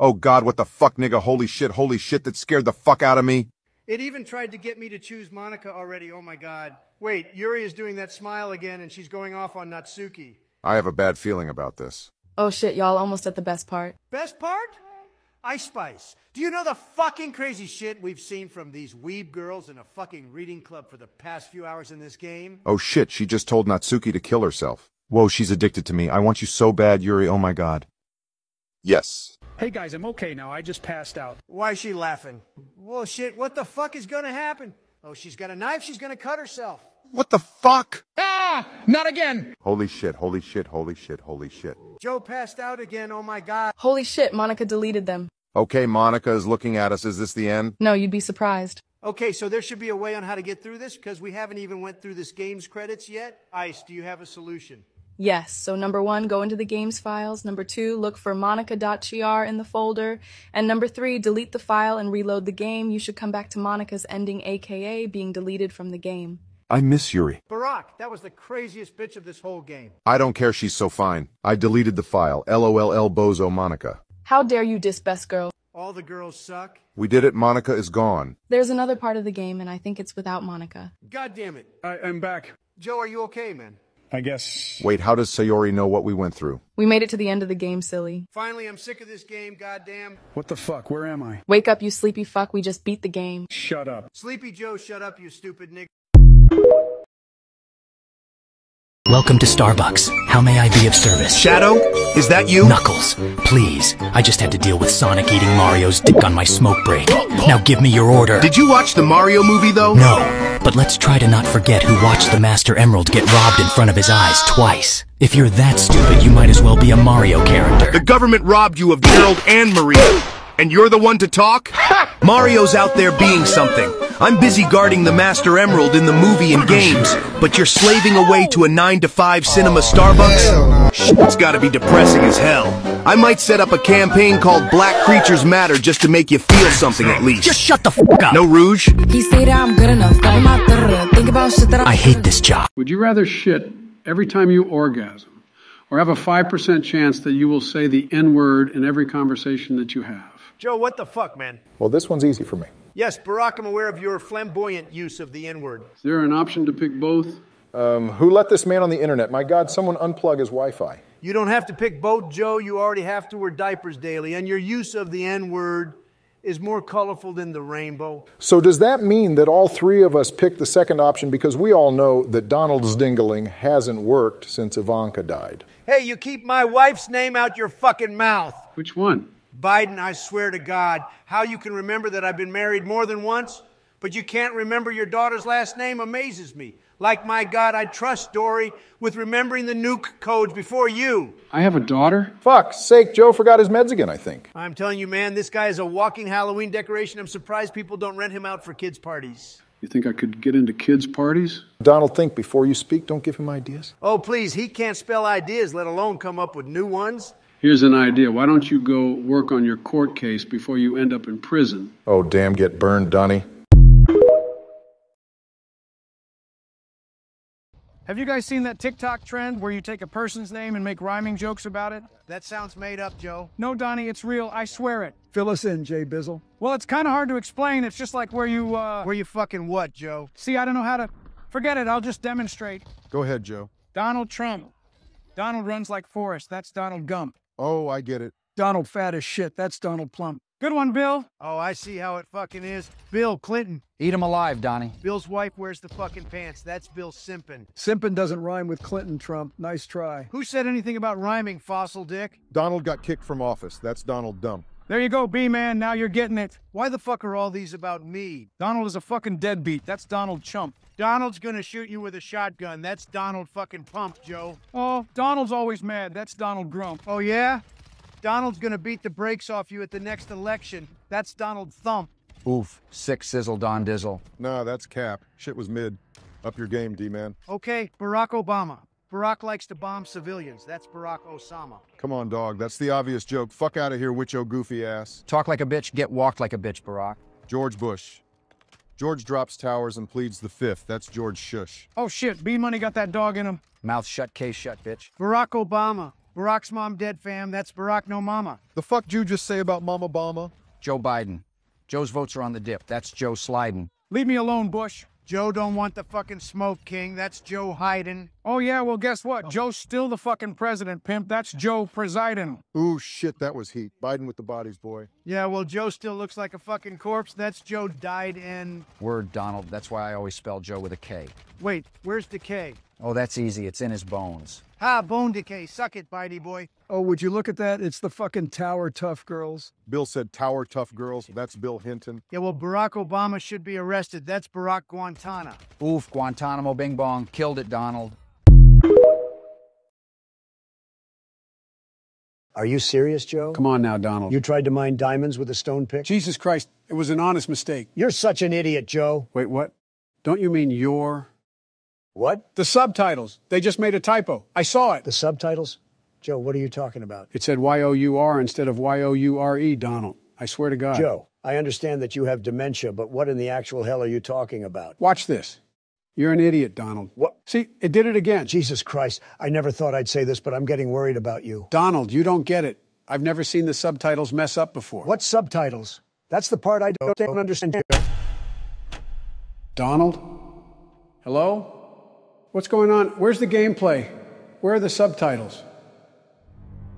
Oh god, what the fuck, nigga? Holy shit, holy shit, that scared the fuck out of me. It even tried to get me to choose Monika already. Oh my god. Wait, Yuri is doing that smile again and she's going off on Natsuki. I have a bad feeling about this. Oh shit, y'all almost at the best part. Best part? Ice Spice. Do you know the fucking crazy shit we've seen from these weeb girls in a fucking reading club for the past few hours in this game? Oh shit, she just told Natsuki to kill herself. Whoa, she's addicted to me. I want you so bad, Yuri. Oh my god. Yes. Hey guys, I'm okay now. I just passed out. Why is she laughing? Well, shit, what the fuck is gonna happen? Oh, she's got a knife, she's gonna cut herself. What the fuck? Ah! Not again! Holy shit, holy shit, holy shit, holy shit. Joe passed out again, oh my god. Holy shit, Monika deleted them. Okay, Monika is looking at us. Is this the end? No, you'd be surprised. Okay, so there should be a way on how to get through this because we haven't even went through this game's credits yet. Ice, do you have a solution? Yes, so number one, go into the games files. Number two, look for monika.gr in the folder. And number three, delete the file and reload the game. You should come back to Monika's ending, aka being deleted from the game. I miss Yuri. Barack, that was the craziest bitch of this whole game. I don't care. She's so fine. I deleted the file. LOLL Bozo Monika. How dare you diss best girl? All the girls suck. We did it. Monika is gone. There's another part of the game, and I think it's without Monika. God damn it. I, I'm back. Joe, are you okay, man? I guess. Wait, how does Sayori know what we went through? We made it to the end of the game, silly. Finally, I'm sick of this game, goddamn. What the fuck? Where am I? Wake up, you sleepy fuck. We just beat the game. Shut up. Sleepy Joe, shut up, you stupid nigga. Welcome to Starbucks. How may I be of service? Shadow? Is that you? Knuckles, please. I just had to deal with Sonic eating Mario's dick on my smoke break. Now give me your order. Did you watch the Mario movie, though? No, but let's try to not forget who watched the Master Emerald get robbed in front of his eyes twice. If you're that stupid, you might as well be a Mario character. The government robbed you of Gerald and Maria. And you're the one to talk? Mario's out there being something. I'm busy guarding the Master Emerald in the movie and games, but you're slaving away to a 9 to 5 cinema Starbucks? It's gotta be depressing as hell. I might set up a campaign called Black Creatures Matter just to make you feel something at least. Just shut the fuck up. No rouge? He say that I'm good enough. Got my third. Think about shit that I hate this job. Would you rather shit every time you orgasm or have a 5% chance that you will say the N word in every conversation that you have? Joe, what the fuck, man? Well, this one's easy for me. Yes, Barack, I'm aware of your flamboyant use of the N word. Is there an option to pick both? Um, who let this man on the internet? My God, someone unplug his Wi Fi. You don't have to pick both, Joe. You already have to wear diapers daily, and your use of the N word is more colorful than the rainbow. So, does that mean that all three of us picked the second option because we all know that Donald's dingling hasn't worked since Ivana died? Hey, you keep my wife's name out your fucking mouth. Which one? Biden, I swear to God, how you can remember that I've been married more than once, but you can't remember your daughter's last name amazes me. Like my God, I trust Dory with remembering the nuke codes before you. I have a daughter? Fuck's sake, Joe forgot his meds again, I think. I'm telling you, man, this guy is a walking Halloween decoration. I'm surprised people don't rent him out for kids' parties. You think I could get into kids' parties? Donald, think before you speak. Don't give him ideas. Oh, please, he can't spell ideas, let alone come up with new ones. Here's an idea. Why don't you go work on your court case before you end up in prison? Oh, damn, get burned, Donnie. Have you guys seen that TikTok trend where you take a person's name and make rhyming jokes about it? That sounds made up, Joe. No, Donnie, it's real. I swear it. Fill us in, Jay Bizzle. Well, it's kind of hard to explain. It's just like where you, uh. Where you fucking what, Joe? See, I don't know how to. Forget it. I'll just demonstrate. Go ahead, Joe. Donald Trump. Donald runs like Forrest. That's Donald Gump. Oh, I get it. Donald fat as shit. That's Donald Plump. Good one, Bill. Oh, I see how it fucking is. Bill Clinton. Eat him alive, Donnie. Bill's wife wears the fucking pants. That's Bill Simpin. Simpin doesn't rhyme with Clinton, Trump. Nice try. Who said anything about rhyming, fossil dick? Donald got kicked from office. That's Donald Dump. There you go, B-Man. Now you're getting it. Why the fuck are all these about me? Donald is a fucking deadbeat. That's Donald Chump. Donald's gonna shoot you with a shotgun. That's Donald fucking Pump, Joe. Oh, Donald's always mad. That's Donald Grump. Oh, yeah? Donald's gonna beat the brakes off you at the next election. That's Donald Thump. Oof. Sick sizzle, Don Dizzle. Nah, that's cap. Shit was mid. Up your game, D-man. Okay, Barack Obama. Barack likes to bomb civilians. That's Barack Osama. Come on, dog. That's the obvious joke. Fuck out of here, witcho goofy ass. Talk like a bitch, get walked like a bitch, Barack. George Bush. George drops towers and pleads the fifth. That's George Shush. Oh shit, B Money got that dog in him. Mouth shut, case shut, bitch. Barack Obama. Barack's mom dead, fam. That's Barack no mama. The fuck you just say about Mama Obama? Joe Biden. Joe's votes are on the dip. That's Joe sliding. Leave me alone, Bush. Joe don't want the fucking smoke king. That's Joe Hyden. Oh yeah, well guess what? Oh. Joe's still the fucking president, pimp. That's Joe presiding. Ooh shit, that was heat. Biden with the bodies, boy. Yeah, well Joe still looks like a fucking corpse. That's Joe died in. Word, Donald. That's why I always spell Joe with a K. Wait, where's decay? Oh, that's easy. It's in his bones. Ah, bone decay. Suck it, Bitey boy. Oh, would you look at that? It's the fucking Tower Tough Girls. Bill said tower tough girls. That's Bill Hinton. Yeah, well, Barack Obama should be arrested. That's Barack Guantana. Oof, Guantanamo Bing Bong. Killed it, Donald. Are you serious, Joe? Come on now, Donald. You tried to mine diamonds with a stone pick? Jesus Christ, it was an honest mistake. You're such an idiot, Joe. Wait, what? Don't you mean your? What? The subtitles. They just made a typo. I saw it. The subtitles? Joe, what are you talking about? It said Y O U R instead of Y O U R E, Donald. I swear to God. Joe, I understand that you have dementia, but what in the actual hell are you talking about? Watch this. You're an idiot, Donald. What? See, it did it again. Jesus Christ. I never thought I'd say this, but I'm getting worried about you. Donald, you don't get it. I've never seen the subtitles mess up before. What subtitles? That's the part I don't, don't understand. Donald? Hello? What's going on? Where's the gameplay? Where are the subtitles?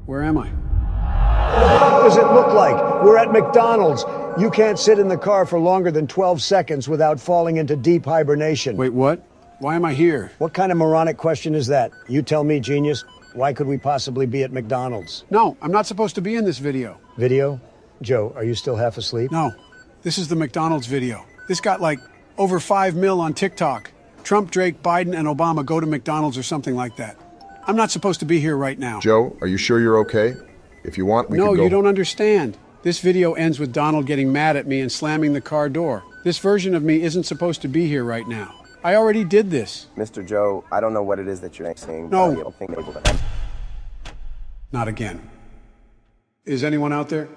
Where am I? What does it look like? We're at McDonald's. You can't sit in the car for longer than 12 seconds without falling into deep hibernation. Wait, what? Why am I here? What kind of moronic question is that? You tell me, genius. Why could we possibly be at McDonald's? No, I'm not supposed to be in this video. Video? Joe, are you still half asleep? No. This is the McDonald's video. This got like over 5 mil on TikTok. Trump, Drake, Biden, and Obama go to McDonald's or something like that. I'm not supposed to be here right now. Joe, are you sure you're okay? If you want, we no, can go. No, you don't understand. This video ends with Donald getting mad at me and slamming the car door. This version of me isn't supposed to be here right now. I already did this. Mr. Joe, I don't know what it is that you're saying. No. I don't think able to. Not again. Is anyone out there?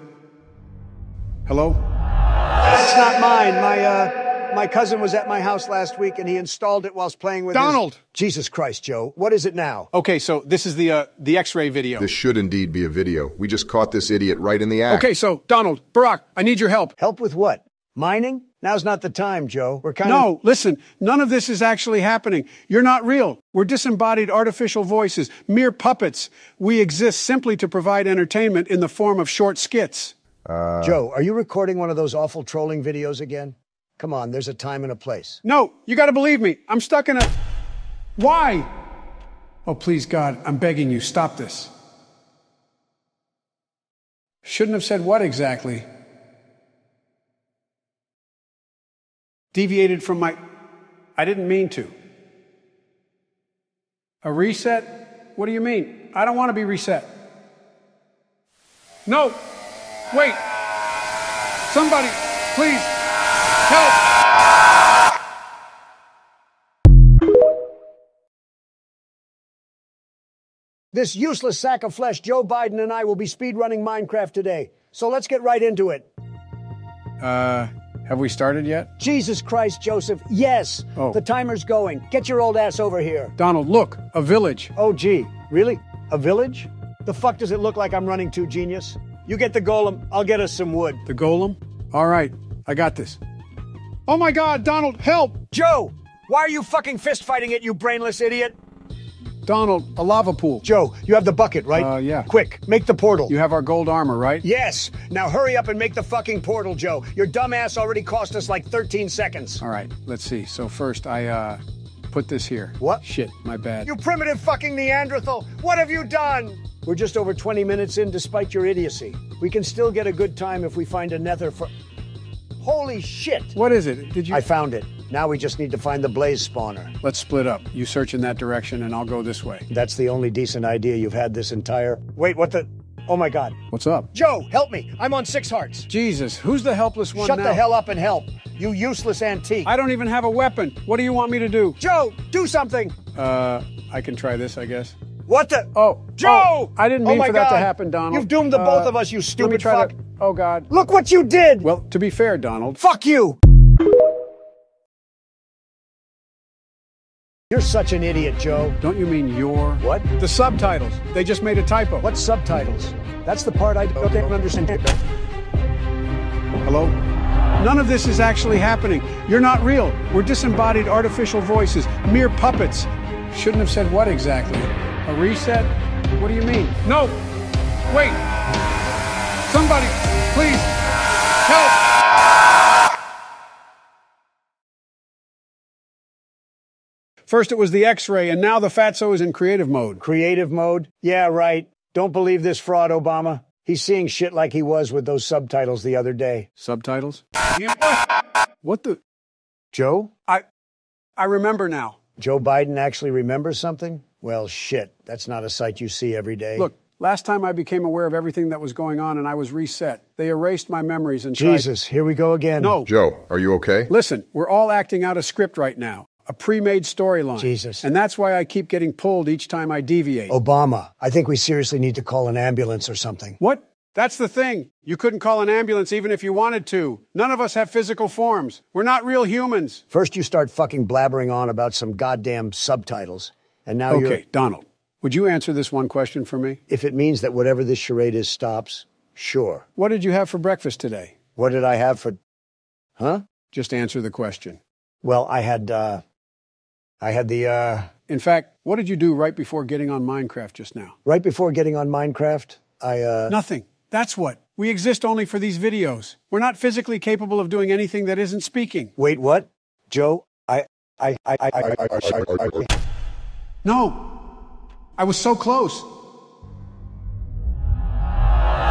Hello? That's not mine. My, uh, my cousin was at my house last week and he installed it whilst playing with Donald! His... Jesus Christ, Joe. What is it now? Okay, so this is the uh, the X-ray video. This should indeed be a video. We just caught this idiot right in the act. Okay, so Donald, Barack, I need your help. Help with what? Mining? Now's not the time, Joe. We're kind of. No, listen, none of this is actually happening. You're not real. We're disembodied artificial voices, mere puppets. We exist simply to provide entertainment in the form of short skits. Uh, Joe, are you recording one of those awful trolling videos again? Come on, there's a time and a place. No, you gotta believe me. I'm stuck in a. Why? Oh, please, God, I'm begging you, stop this. Shouldn't have said what exactly? Deviated from my. I didn't mean to. A reset? What do you mean? I don't want to be reset. No! Wait! Somebody, please, help! This useless sack of flesh, Joe Biden and I will be speedrunning Minecraft today. So let's get right into it. Uh, have we started yet? Jesus Christ, Joseph. Yes. Oh. The timer's going. Get your old ass over here. Donald, look, a village. Oh, gee. Really? A village? The fuck does it look like I'm running to, genius? You get the golem, I'll get us some wood. The golem? All right, I got this. Oh my god, Donald, help! Joe! Why are you fucking fist fighting it, you brainless idiot? Donald, a lava pool. Joe, you have the bucket, right? Uh, yeah. Quick, make the portal. You have our gold armor, right? Yes. Now hurry up and make the fucking portal, Joe. Your dumbass already cost us like 13 seconds. All right, let's see. So first, I, uh, put this here. What? Shit, my bad. You primitive fucking Neanderthal! What have you done? We're just over 20 minutes in despite your idiocy. We can still get a good time if we find a nether for. Holy shit! What is it? Did you? I found it. Now we just need to find the blaze spawner. Let's split up. You search in that direction, and I'll go this way. That's the only decent idea you've had this entire. Wait, what the? Oh my god. What's up? Joe, help me! I'm on six hearts. Jesus, who's the helpless one Shut now? the hell up and help. You useless antique. I don't even have a weapon. What do you want me to do? Joe, do something! Uh, I can try this, I guess. What the? Oh, Joe! oh, I didn't Oh mean my for that to happen, Donald. You've doomed the Uh, both of us, you stupid fuck. To... Oh God. Look what you did! Well, to be fair, Donald. Fuck you! You're such an idiot, Joe. Don't you mean your? What? The subtitles. They just made a typo. What subtitles? That's the part I don't understand. Hello? None of this is actually happening. You're not real. We're disembodied artificial voices, mere puppets. Shouldn't have said what exactly? A reset? What do you mean? No! Wait! Somebody, please, help! First it was the X-ray, and now the Fatso is in creative mode. Creative mode? Yeah, right. Don't believe this fraud, Obama. He's seeing shit like he was with those subtitles the other day. Subtitles? What the? Joe? I, I remember now. Joe Biden actually remembers something? Well, shit. That's not a sight you see every day. Look, last time I became aware of everything that was going on and I was reset. They erased my memories and tried- Jesus, here we go again. No. Joe, are you okay? Listen, we're all acting out a script right now, a pre-made storyline. Jesus. And that's why I keep getting pulled each time I deviate. Obama, I think we seriously need to call an ambulance or something. What? That's the thing. You couldn't call an ambulance even if you wanted to. None of us have physical forms. We're not real humans. First, you start fucking blabbering on about some goddamn subtitles, and now you're. Okay, Donald, would you answer this one question for me? If it means that whatever this charade is stops, sure. What did you have for breakfast today? What did I have for. Huh? Just answer the question. Well, I had, uh. I had the, uh. In fact, what did you do right before getting on Minecraft just now? Right before getting on Minecraft, I, uh. Nothing. That's what. We exist only for these videos. We're not physically capable of doing anything that isn't speaking. Wait, what? Joe, I. I. I. I. I, I, I, I No. I was so close.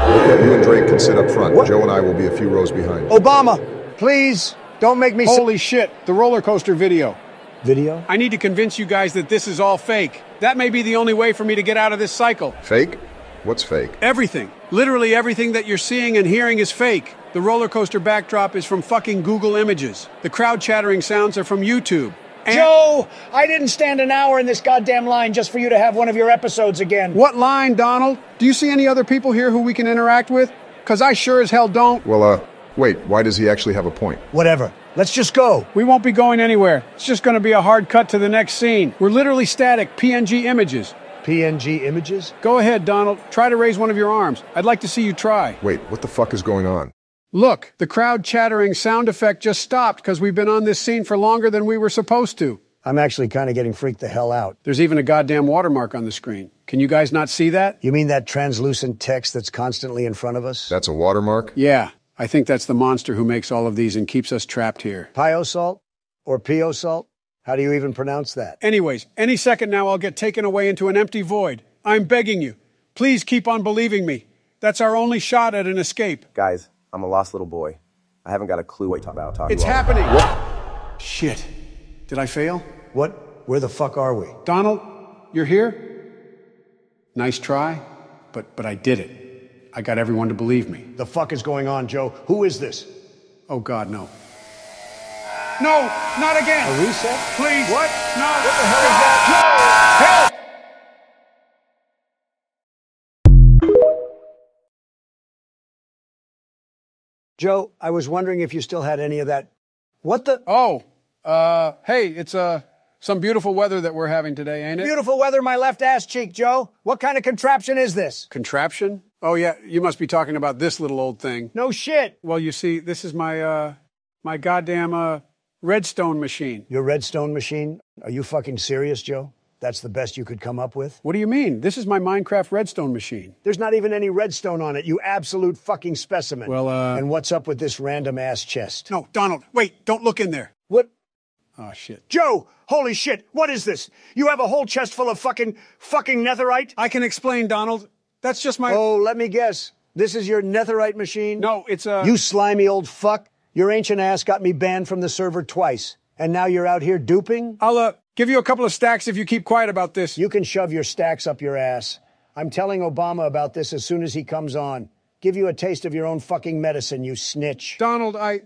Okay, you and Drake can sit up front. Joe and I will be a few rows behind. Obama, please don't make me. Holy shit, the roller coaster video. Video? I need to convince you guys that this is all fake. That may be the only way for me to get out of this cycle. Fake? What's fake? Everything. Literally everything that you're seeing and hearing is fake. The roller coaster backdrop is from fucking Google Images. The crowd chattering sounds are from YouTube. And Joe, I didn't stand an hour in this goddamn line just for you to have one of your episodes again. What line, Donald? Do you see any other people here who we can interact with? Because I sure as hell don't. Well, uh, wait, why does he actually have a point? Whatever. Let's just go. We won't be going anywhere. It's just going to be a hard cut to the next scene. We're literally static PNG images. PNG images? Go ahead, Donald. Try to raise one of your arms. I'd like to see you try. Wait, what the fuck is going on? Look, the crowd chattering sound effect just stopped because we've been on this scene for longer than we were supposed to. I'm actually kind of getting freaked the hell out. There's even a goddamn watermark on the screen. Can you guys not see that? You mean that translucent text that's constantly in front of us? That's a watermark? Yeah, I think that's the monster who makes all of these and keeps us trapped here. Pio salt? Or Pio salt? How do you even pronounce that? Anyways, any second now I'll get taken away into an empty void. I'm begging you. Please keep on believing me. That's our only shot at an escape. Guys, I'm a lost little boy. I haven't got a clue what you're talking about. Talking It's about. happening. Shit. Did I fail? What? Where the fuck are we? Donald, you're here? Nice try, but but I did it. I got everyone to believe me. The fuck is going on, Joe? Who is this? Oh god, no. No, not again. A reset? Please. What? No. What the hell is that? Help! Joe, I was wondering if you still had any of that. What the? Oh, uh, hey, it's uh some beautiful weather that we're having today, ain't it? Beautiful weather, my left ass cheek, Joe. What kind of contraption is this? Contraption? Oh yeah, you must be talking about this little old thing. No shit. Well, you see, this is my uh my goddamn uh redstone machine. Your redstone machine? Are you fucking serious, Joe? That's the best you could come up with? What do you mean? This is my Minecraft redstone machine. There's not even any redstone on it, you absolute fucking specimen. Well, uh And what's up with this random ass chest? No, Donald, wait, don't look in there. What? Oh shit. Joe, holy shit, what is this? You have a whole chest full of fucking, fucking netherite? I can explain, Donald. That's just my Oh, let me guess. This is your netherite machine? No, it's a You slimy old fuck. Your ancient ass got me banned from the server twice. And now you're out here duping? I'll uh give you a couple of stacks if you keep quiet about this. You can shove your stacks up your ass. I'm telling Obama about this as soon as he comes on. Give you a taste of your own fucking medicine, you snitch. Donald, I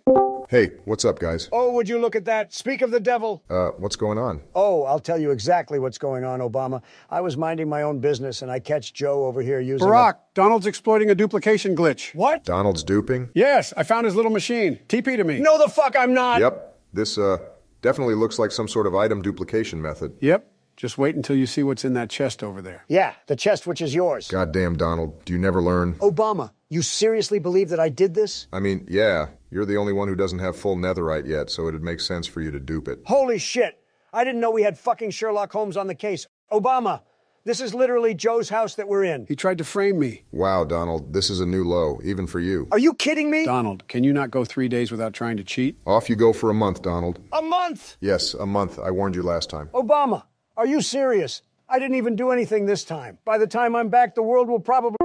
Hey, what's up, guys? Oh, would you look at that? Speak of the devil. Uh, what's going on? Oh, I'll tell you exactly what's going on, Obama. I was minding my own business and I catch Joe over here using. a- Barack, Donald's exploiting a duplication glitch. What? Donald's duping? Yes, I found his little machine. TP to me. No, the fuck I'm not. Yep. This, uh, definitely looks like some sort of item duplication method. Yep. Just wait until you see what's in that chest over there. Yeah, the chest which is yours. Goddamn, Donald. Do you never learn? Obama, you seriously believe that I did this? I mean, yeah, you're the only one who doesn't have full netherite yet, so it'd make sense for you to dupe it. Holy shit. I didn't know we had fucking Sherlock Holmes on the case. Obama, this is literally Joe's house that we're in. He tried to frame me. Wow, Donald, this is a new low, even for you. Are you kidding me? Donald, can you not go three days without trying to cheat? Off you go for a month, Donald. A month? Yes, a month. I warned you last time. Obama, are you serious? I didn't even do anything this time. By the time I'm back, the world will probably.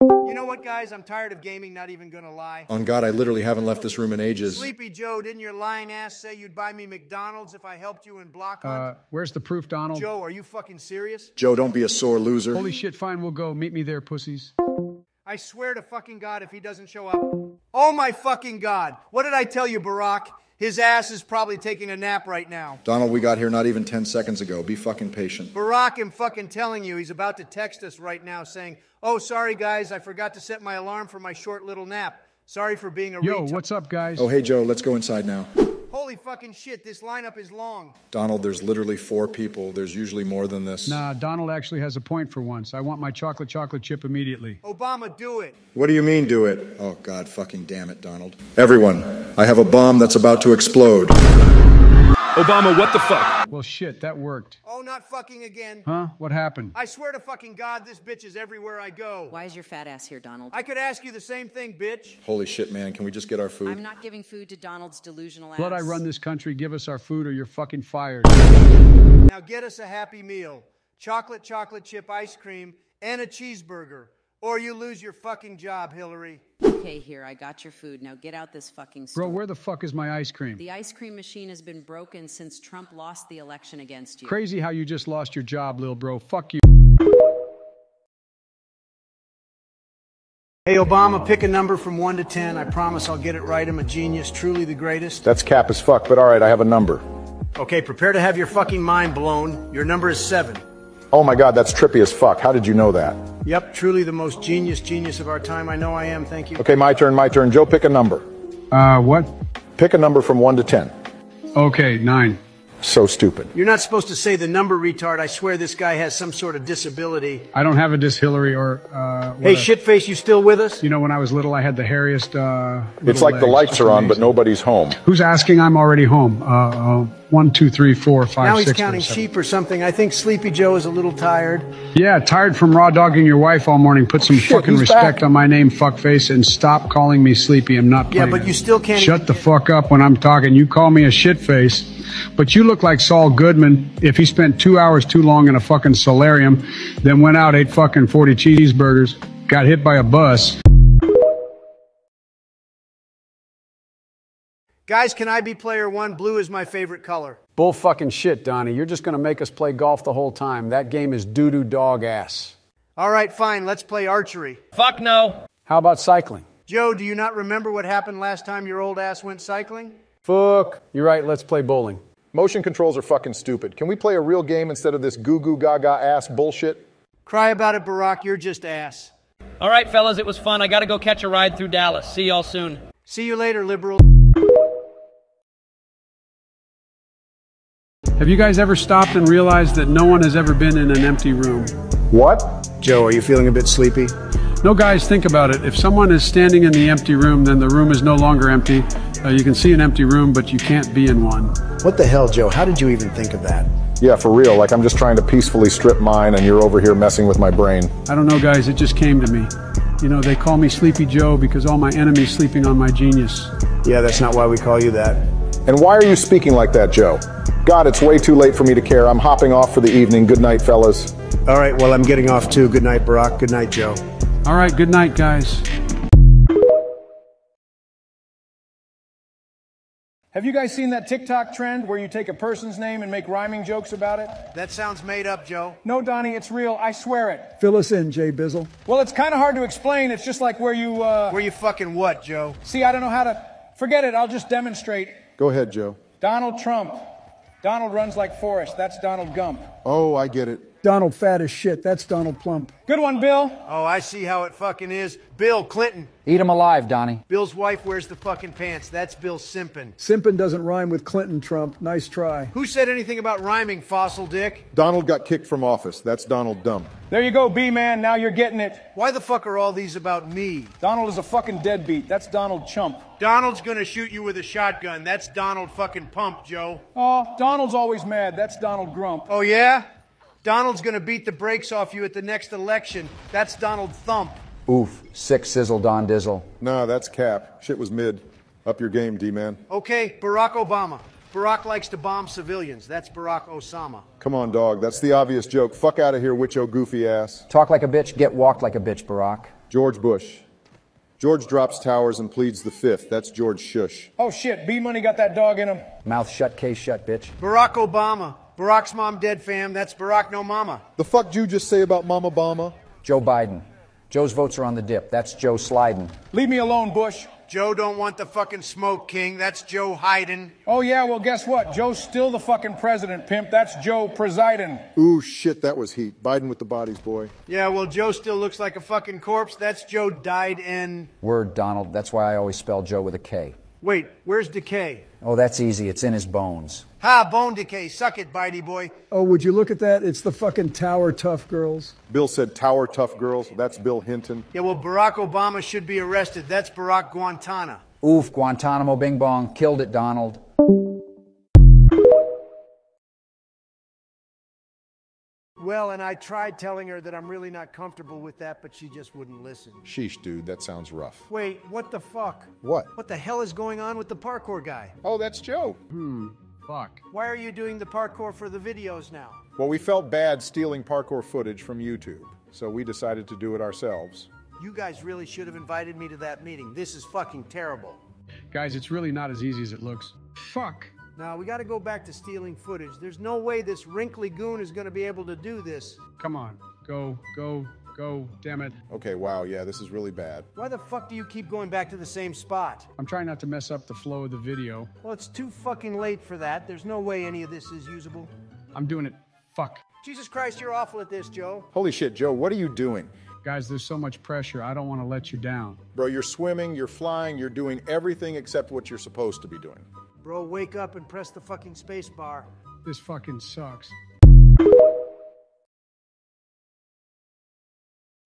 You know what, guys? I'm tired of gaming, not even gonna lie. On God, I literally haven't left this room in ages. Sleepy Joe, didn't your lying ass say you'd buy me McDonald's if I helped you in block hunt? Uh, where's the proof, Donald? Joe, are you fucking serious? Joe, don't be a sore loser. Holy shit, fine, we'll go. Meet me there, pussies. I swear to fucking God if he doesn't show up. Oh my fucking God. What did I tell you, Barack? His ass is probably taking a nap right now. Donald, we got here not even 10 seconds ago. Be fucking patient. Barack, I'm fucking telling you, he's about to text us right now saying, Oh, sorry guys, I forgot to set my alarm for my short little nap. Sorry for being a Yo, retard." what's up, guys? Oh, hey, Joe, let's go inside now. Holy fucking shit, this lineup is long. Donald, there's literally four people. There's usually more than this. Nah, Donald actually has a point for once. I want my chocolate chocolate chip immediately. Obama, do it. What do you mean, do it? Oh, God fucking damn it, Donald. Everyone, I have a bomb that's about to explode. Obama, what the fuck? Well, shit, that worked. Oh, not fucking again. Huh? What happened? I swear to fucking God, this bitch is everywhere I go. Why is your fat ass here, Donald? I could ask you the same thing, bitch. Holy shit, man. Can we just get our food? I'm not giving food to Donald's delusional ass. Blood, I run this country. Give us our food or you're fucking fired. Now get us a happy meal chocolate, chocolate chip ice cream, and a cheeseburger. Or you lose your fucking job, Hillary. Okay, here, I got your food. Now get out this fucking store. Bro, where the fuck is my ice cream? The ice cream machine has been broken since Trump lost the election against you. Crazy how you just lost your job, lil bro. Fuck you. Hey, Obama, pick a number from 1 to 10. I promise I'll get it right. I'm a genius, truly the greatest. That's cap as fuck, but all right, I have a number. Okay, prepare to have your fucking mind blown. Your number is 7. Oh my god, that's trippy as fuck. How did you know that? Yep, truly the most genius genius of our time. I know I am. Thank you. Okay, my turn, my turn. Joe, pick a number. Uh, what? Pick a number from 1 to 10. Okay, nine. So stupid. You're not supposed to say the number, retard. I swear this guy has some sort of disability. I don't have a dis Hillary or. Uh, Hey, a- shitface, you still with us? You know, when I was little, I had the hairiest. Uh, It's little like the lights are on, but nobody's home. Who's asking? I'm already home. Uh, uh, one, two, three, four, five, now he's counting seven. sheep or something. I think Sleepy Joe is a little tired. Yeah, tired from raw dogging your wife all morning. Put some Shit, fucking respect back. on my name, fuckface, and stop calling me sleepy. I'm not Yeah, but it. you still can't Shut the fuck up when I'm talking. You call me a shitface, but you look like Saul Goodman if he spent two hours too long in a fucking solarium, then went out ate fucking 40 cheeseburgers, got hit by a bus. Guys, can I be player one? Blue is my favorite color. Bull fucking shit, Donnie. You're just gonna make us play golf the whole time. That game is doo doo dog ass. All right, fine. Let's play archery. Fuck no. How about cycling? Joe, do you not remember what happened last time your old ass went cycling? Fuck. You're right. Let's play bowling. Motion controls are fucking stupid. Can we play a real game instead of this goo goo gaga ass bullshit? Cry about it, Barack. You're just ass. All right, fellas, it was fun. I gotta go catch a ride through Dallas. See y'all soon. See you later, liberal. Have you guys ever stopped and realized that no one has ever been in an empty room? What? Joe, are you feeling a bit sleepy? No, guys, think about it. If someone is standing in the empty room, then the room is no longer empty. Uh, you can see an empty room, but you can't be in one. What the hell, Joe? How did you even think of that? Yeah, for real. Like I'm just trying to peacefully strip mine and you're over here messing with my brain. I don't know, guys. It just came to me. You know, they call me Sleepy Joe because all my enemies sleeping on my genius. Yeah, that's not why we call you that. And why are you speaking like that, Joe? God, it's way too late for me to care. I'm hopping off for the evening. Good night, fellas. All right, well, I'm getting off too. Good night, Barack. Good night, Joe. All right, good night, guys. Have you guys seen that TikTok trend where you take a person's name and make rhyming jokes about it? That sounds made up, Joe. No, Donnie, it's real. I swear it. Fill us in, Jay Bizzle. Well, it's kind of hard to explain. It's just like where you, uh. Where you fucking what, Joe? See, I don't know how to. Forget it. I'll just demonstrate. Go ahead, Joe. Donald Trump. Donald runs like Forrest. That's Donald Gump. Oh, I get it. Donald fat as shit. That's Donald Plump. Good one, Bill. Oh, I see how it fucking is. Bill Clinton. Eat him alive, Donnie. Bill's wife wears the fucking pants. That's Bill Simpson. Simpin doesn't rhyme with Clinton, Trump. Nice try. Who said anything about rhyming, fossil dick? Donald got kicked from office. That's Donald Dump. There you go, B man. Now you're getting it. Why the fuck are all these about me? Donald is a fucking deadbeat. That's Donald Chump. Donald's gonna shoot you with a shotgun. That's Donald fucking Pump, Joe. Oh, Donald's always mad. That's Donald Grump. Oh, yeah? Donald's gonna beat the brakes off you at the next election. That's Donald Thump. Oof. Sick sizzle, Don Dizzle. Nah, that's cap. Shit was mid. Up your game, D-man. Okay, Barack Obama. Barack likes to bomb civilians. That's Barack Osama. Come on, dog. That's the obvious joke. Fuck out of here, witcho goofy ass. Talk like a bitch, get walked like a bitch, Barack. George Bush. George drops towers and pleads the fifth. That's George Shush. Oh shit, B Money got that dog in him. Mouth shut, case shut, bitch. Barack Obama. Barack's mom dead, fam. That's Barack no mama. The fuck did you just say about Mama Obama? Joe Biden. Joe's votes are on the dip. That's Joe sliding. Leave me alone, Bush. Joe don't want the fucking smoke, King. That's Joe Hyden. Oh yeah, well guess what? Joe's still the fucking president, pimp. That's Joe presiding. Ooh, shit, that was heat. Biden with the bodies, boy. Yeah, well, Joe still looks like a fucking corpse. That's Joe died in. Word, Donald. That's why I always spell Joe with a K. Wait, where's decay? Oh, that's easy. It's in his bones. Ha, bone decay. Suck it, bitey boy. Oh, would you look at that? It's the fucking Tower Tough Girls. Bill said tower tough girls. That's Bill Hinton. Yeah, well, Barack Obama should be arrested. That's Barack Guantana. Oof, Guantanamo Bing Bong. Killed it, Donald. Well, and I tried telling her that I'm really not comfortable with that, but she just wouldn't listen. Sheesh, dude, that sounds rough. Wait, what the fuck? What? What the hell is going on with the parkour guy? Oh, that's Joe. Hmm. Fuck. Why are you doing the parkour for the videos now? Well, we felt bad stealing parkour footage from YouTube, so we decided to do it ourselves. You guys really should have invited me to that meeting. This is fucking terrible. Guys, it's really not as easy as it looks. Fuck. Now, we gotta go back to stealing footage. There's no way this wrinkly goon is gonna be able to do this. Come on. Go, go, go. Damn it. Okay, wow, yeah, this is really bad. Why the fuck do you keep going back to the same spot? I'm trying not to mess up the flow of the video. Well, it's too fucking late for that. There's no way any of this is usable. I'm doing it. Fuck. Jesus Christ, you're awful at this, Joe. Holy shit, Joe, what are you doing? Guys, there's so much pressure. I don't want to let you down. Bro, you're swimming, you're flying, you're doing everything except what you're supposed to be doing. Bro, wake up and press the fucking space bar. This fucking sucks.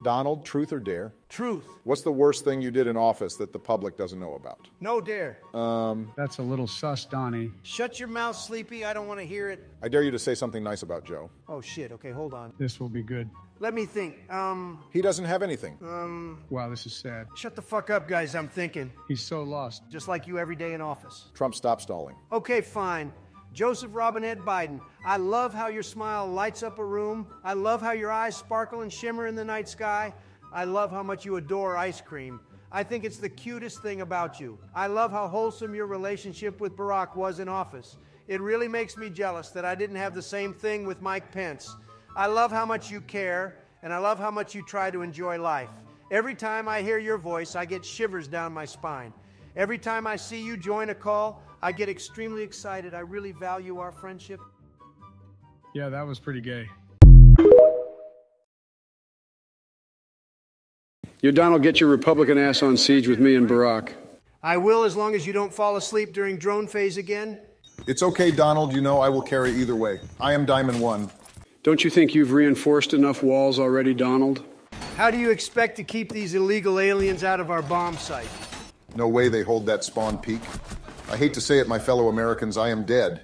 Donald, truth or dare? Truth. What's the worst thing you did in office that the public doesn't know about? No dare. Um, That's a little sus, Donnie. Shut your mouth, Sleepy. I don't want to hear it. I dare you to say something nice about Joe. Oh, shit. Okay, hold on. This will be good. Let me think. Um, He doesn't have anything. um, Wow, this is sad. shut the fuck up, guys. I'm thinking. He's so lost. Just like you every day in office. Trump, stop stalling. Okay, fine. Joseph Robinette Biden, I love how your smile lights up a room. I love how your eyes sparkle and shimmer in the night sky. I love how much you adore ice cream. I think it's the cutest thing about you. I love how wholesome your relationship with Barack was in office. It really makes me jealous that I didn't have the same thing with Mike Pence. I love how much you care, and I love how much you try to enjoy life. Every time I hear your voice, I get shivers down my spine. Every time I see you join a call, I get extremely excited. I really value our friendship. Yeah, that was pretty gay. You, Donald, get your Republican ass on siege with me and Barack. I will as long as you don't fall asleep during drone phase again. It's okay, Donald. You know I will carry either way. I am Diamond One. Don't you think you've reinforced enough walls already, Donald? How do you expect to keep these illegal aliens out of our bomb site? No way they hold that spawn peek. I hate to say it, my fellow Americans, I am dead.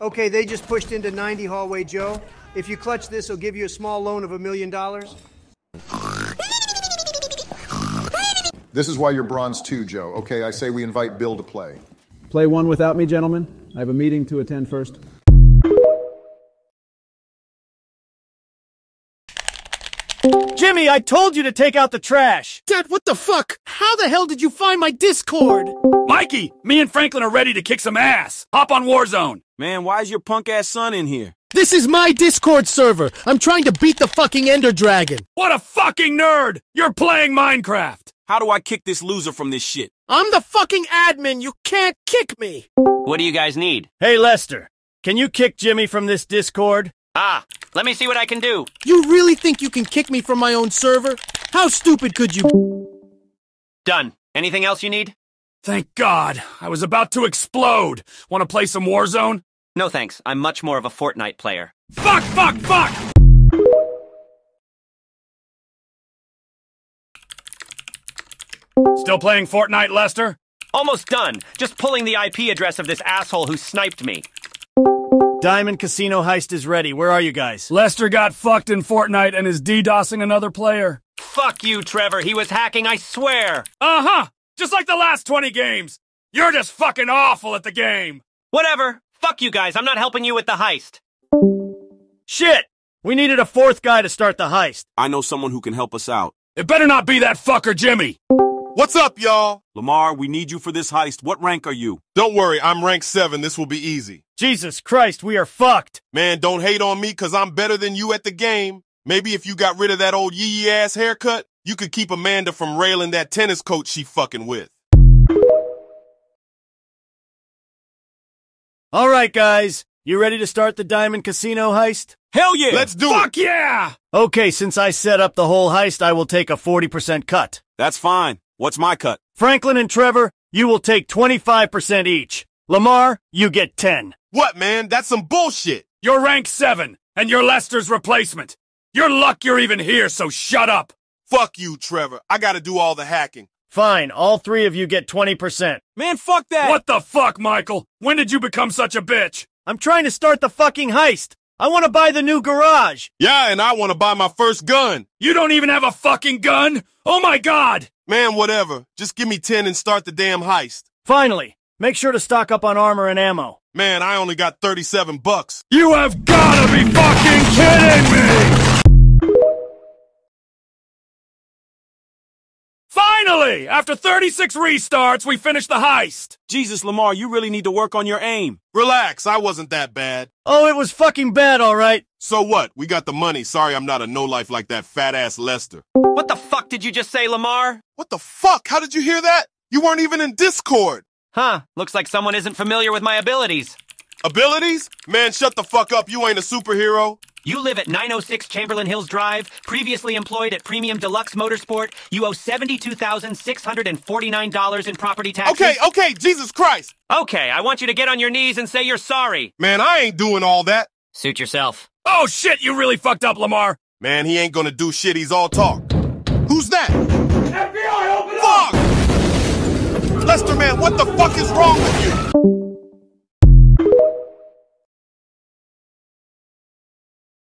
Okay, they just pushed into 90 Hallway Joe. If you clutch this, I'll give you a small loan of a million dollars. This is why you're bronze too, Joe. Okay, I say we invite Bill to play. Play one without me, gentlemen. I have a meeting to attend first. Jimmy, I told you to take out the trash. Dad, what the fuck? How the hell did you find my Discord? Mikey, me and Franklin are ready to kick some ass. Hop on Warzone. Man, why is your punk ass son in here? This is my Discord server. I'm trying to beat the fucking Ender Dragon. What a fucking nerd! You're playing Minecraft. How do I kick this loser from this shit? I'm the fucking admin. You can't kick me. What do you guys need? Hey, Lester, can you kick Jimmy from this Discord? Ah, let me see what I can do. You really think you can kick me from my own server? How stupid could you? Done. Anything else you need? Thank God. I was about to explode. Want to play some Warzone? No thanks. I'm much more of a Fortnite player. Fuck, fuck, fuck! Still playing Fortnite, Lester? Almost done. Just pulling the IP address of this asshole who sniped me. Diamond Casino heist is ready. Where are you guys? Lester got fucked in Fortnite and is DDoSing another player. Fuck you, Trevor. He was hacking, I swear. Uh huh. Just like the last 20 games. You're just fucking awful at the game. Whatever. Fuck you guys. I'm not helping you with the heist. Shit! We needed a fourth guy to start the heist. I know someone who can help us out. It better not be that fucker Jimmy. What's up, y'all? Lamar, we need you for this heist. What rank are you? Don't worry, I'm rank 7. This will be easy. Jesus Christ, we are fucked. Man, don't hate on me cause I'm better than you at the game. Maybe if you got rid of that old yee yee ass haircut, you could keep Amanda from railing that tennis coach she fucking with. All right, guys. You ready to start the Diamond Casino heist? Hell yeah! Let's do Fuck it! Fuck yeah! Okay, since I set up the whole heist, I will take a 40% cut. That's fine. What's my cut? Franklin and Trevor, you will take 25% each. Lamar, you get 10. What, man? That's some bullshit. You're rank 7, and you're Lester's replacement. You're luck you're even here, so shut up. Fuck you, Trevor. I gotta do all the hacking. Fine, all three of you get 20%. Man, fuck that! What the fuck, Michael? When did you become such a bitch? I'm trying to start the fucking heist. I want to buy the new garage. Yeah, and I want to buy my first gun. You don't even have a fucking gun? Oh my god! Man, whatever. Just give me 10 and start the damn heist. Finally, make sure to stock up on armor and ammo. Man, I only got 37 bucks. You have gotta be fucking kidding me! Finally! After 36 restarts, we finished the heist! Jesus, Lamar, you really need to work on your aim. Relax, I wasn't that bad. Oh, it was fucking bad, alright. So what? We got the money. Sorry I'm not a no-life like that fat-ass Lester. What the fuck did you just say, Lamar? What the fuck? How did you hear that? You weren't even in Discord. Huh, looks like someone isn't familiar with my abilities. Abilities? Man, shut the fuck up. You ain't a superhero. You live at 906 Chamberlain Hills Drive, previously employed at Premium Deluxe Motorsport. You owe $72,649 in property taxes. Okay, okay, Jesus Christ. Okay, I want you to get on your knees and say you're sorry. Man, I ain't doing all that. Suit yourself. Oh shit, you really fucked up, Lamar. Man, he ain't gonna do shit, he's all talk. Who's that? FBI, open Fuck! Lester, man, what the fuck is wrong with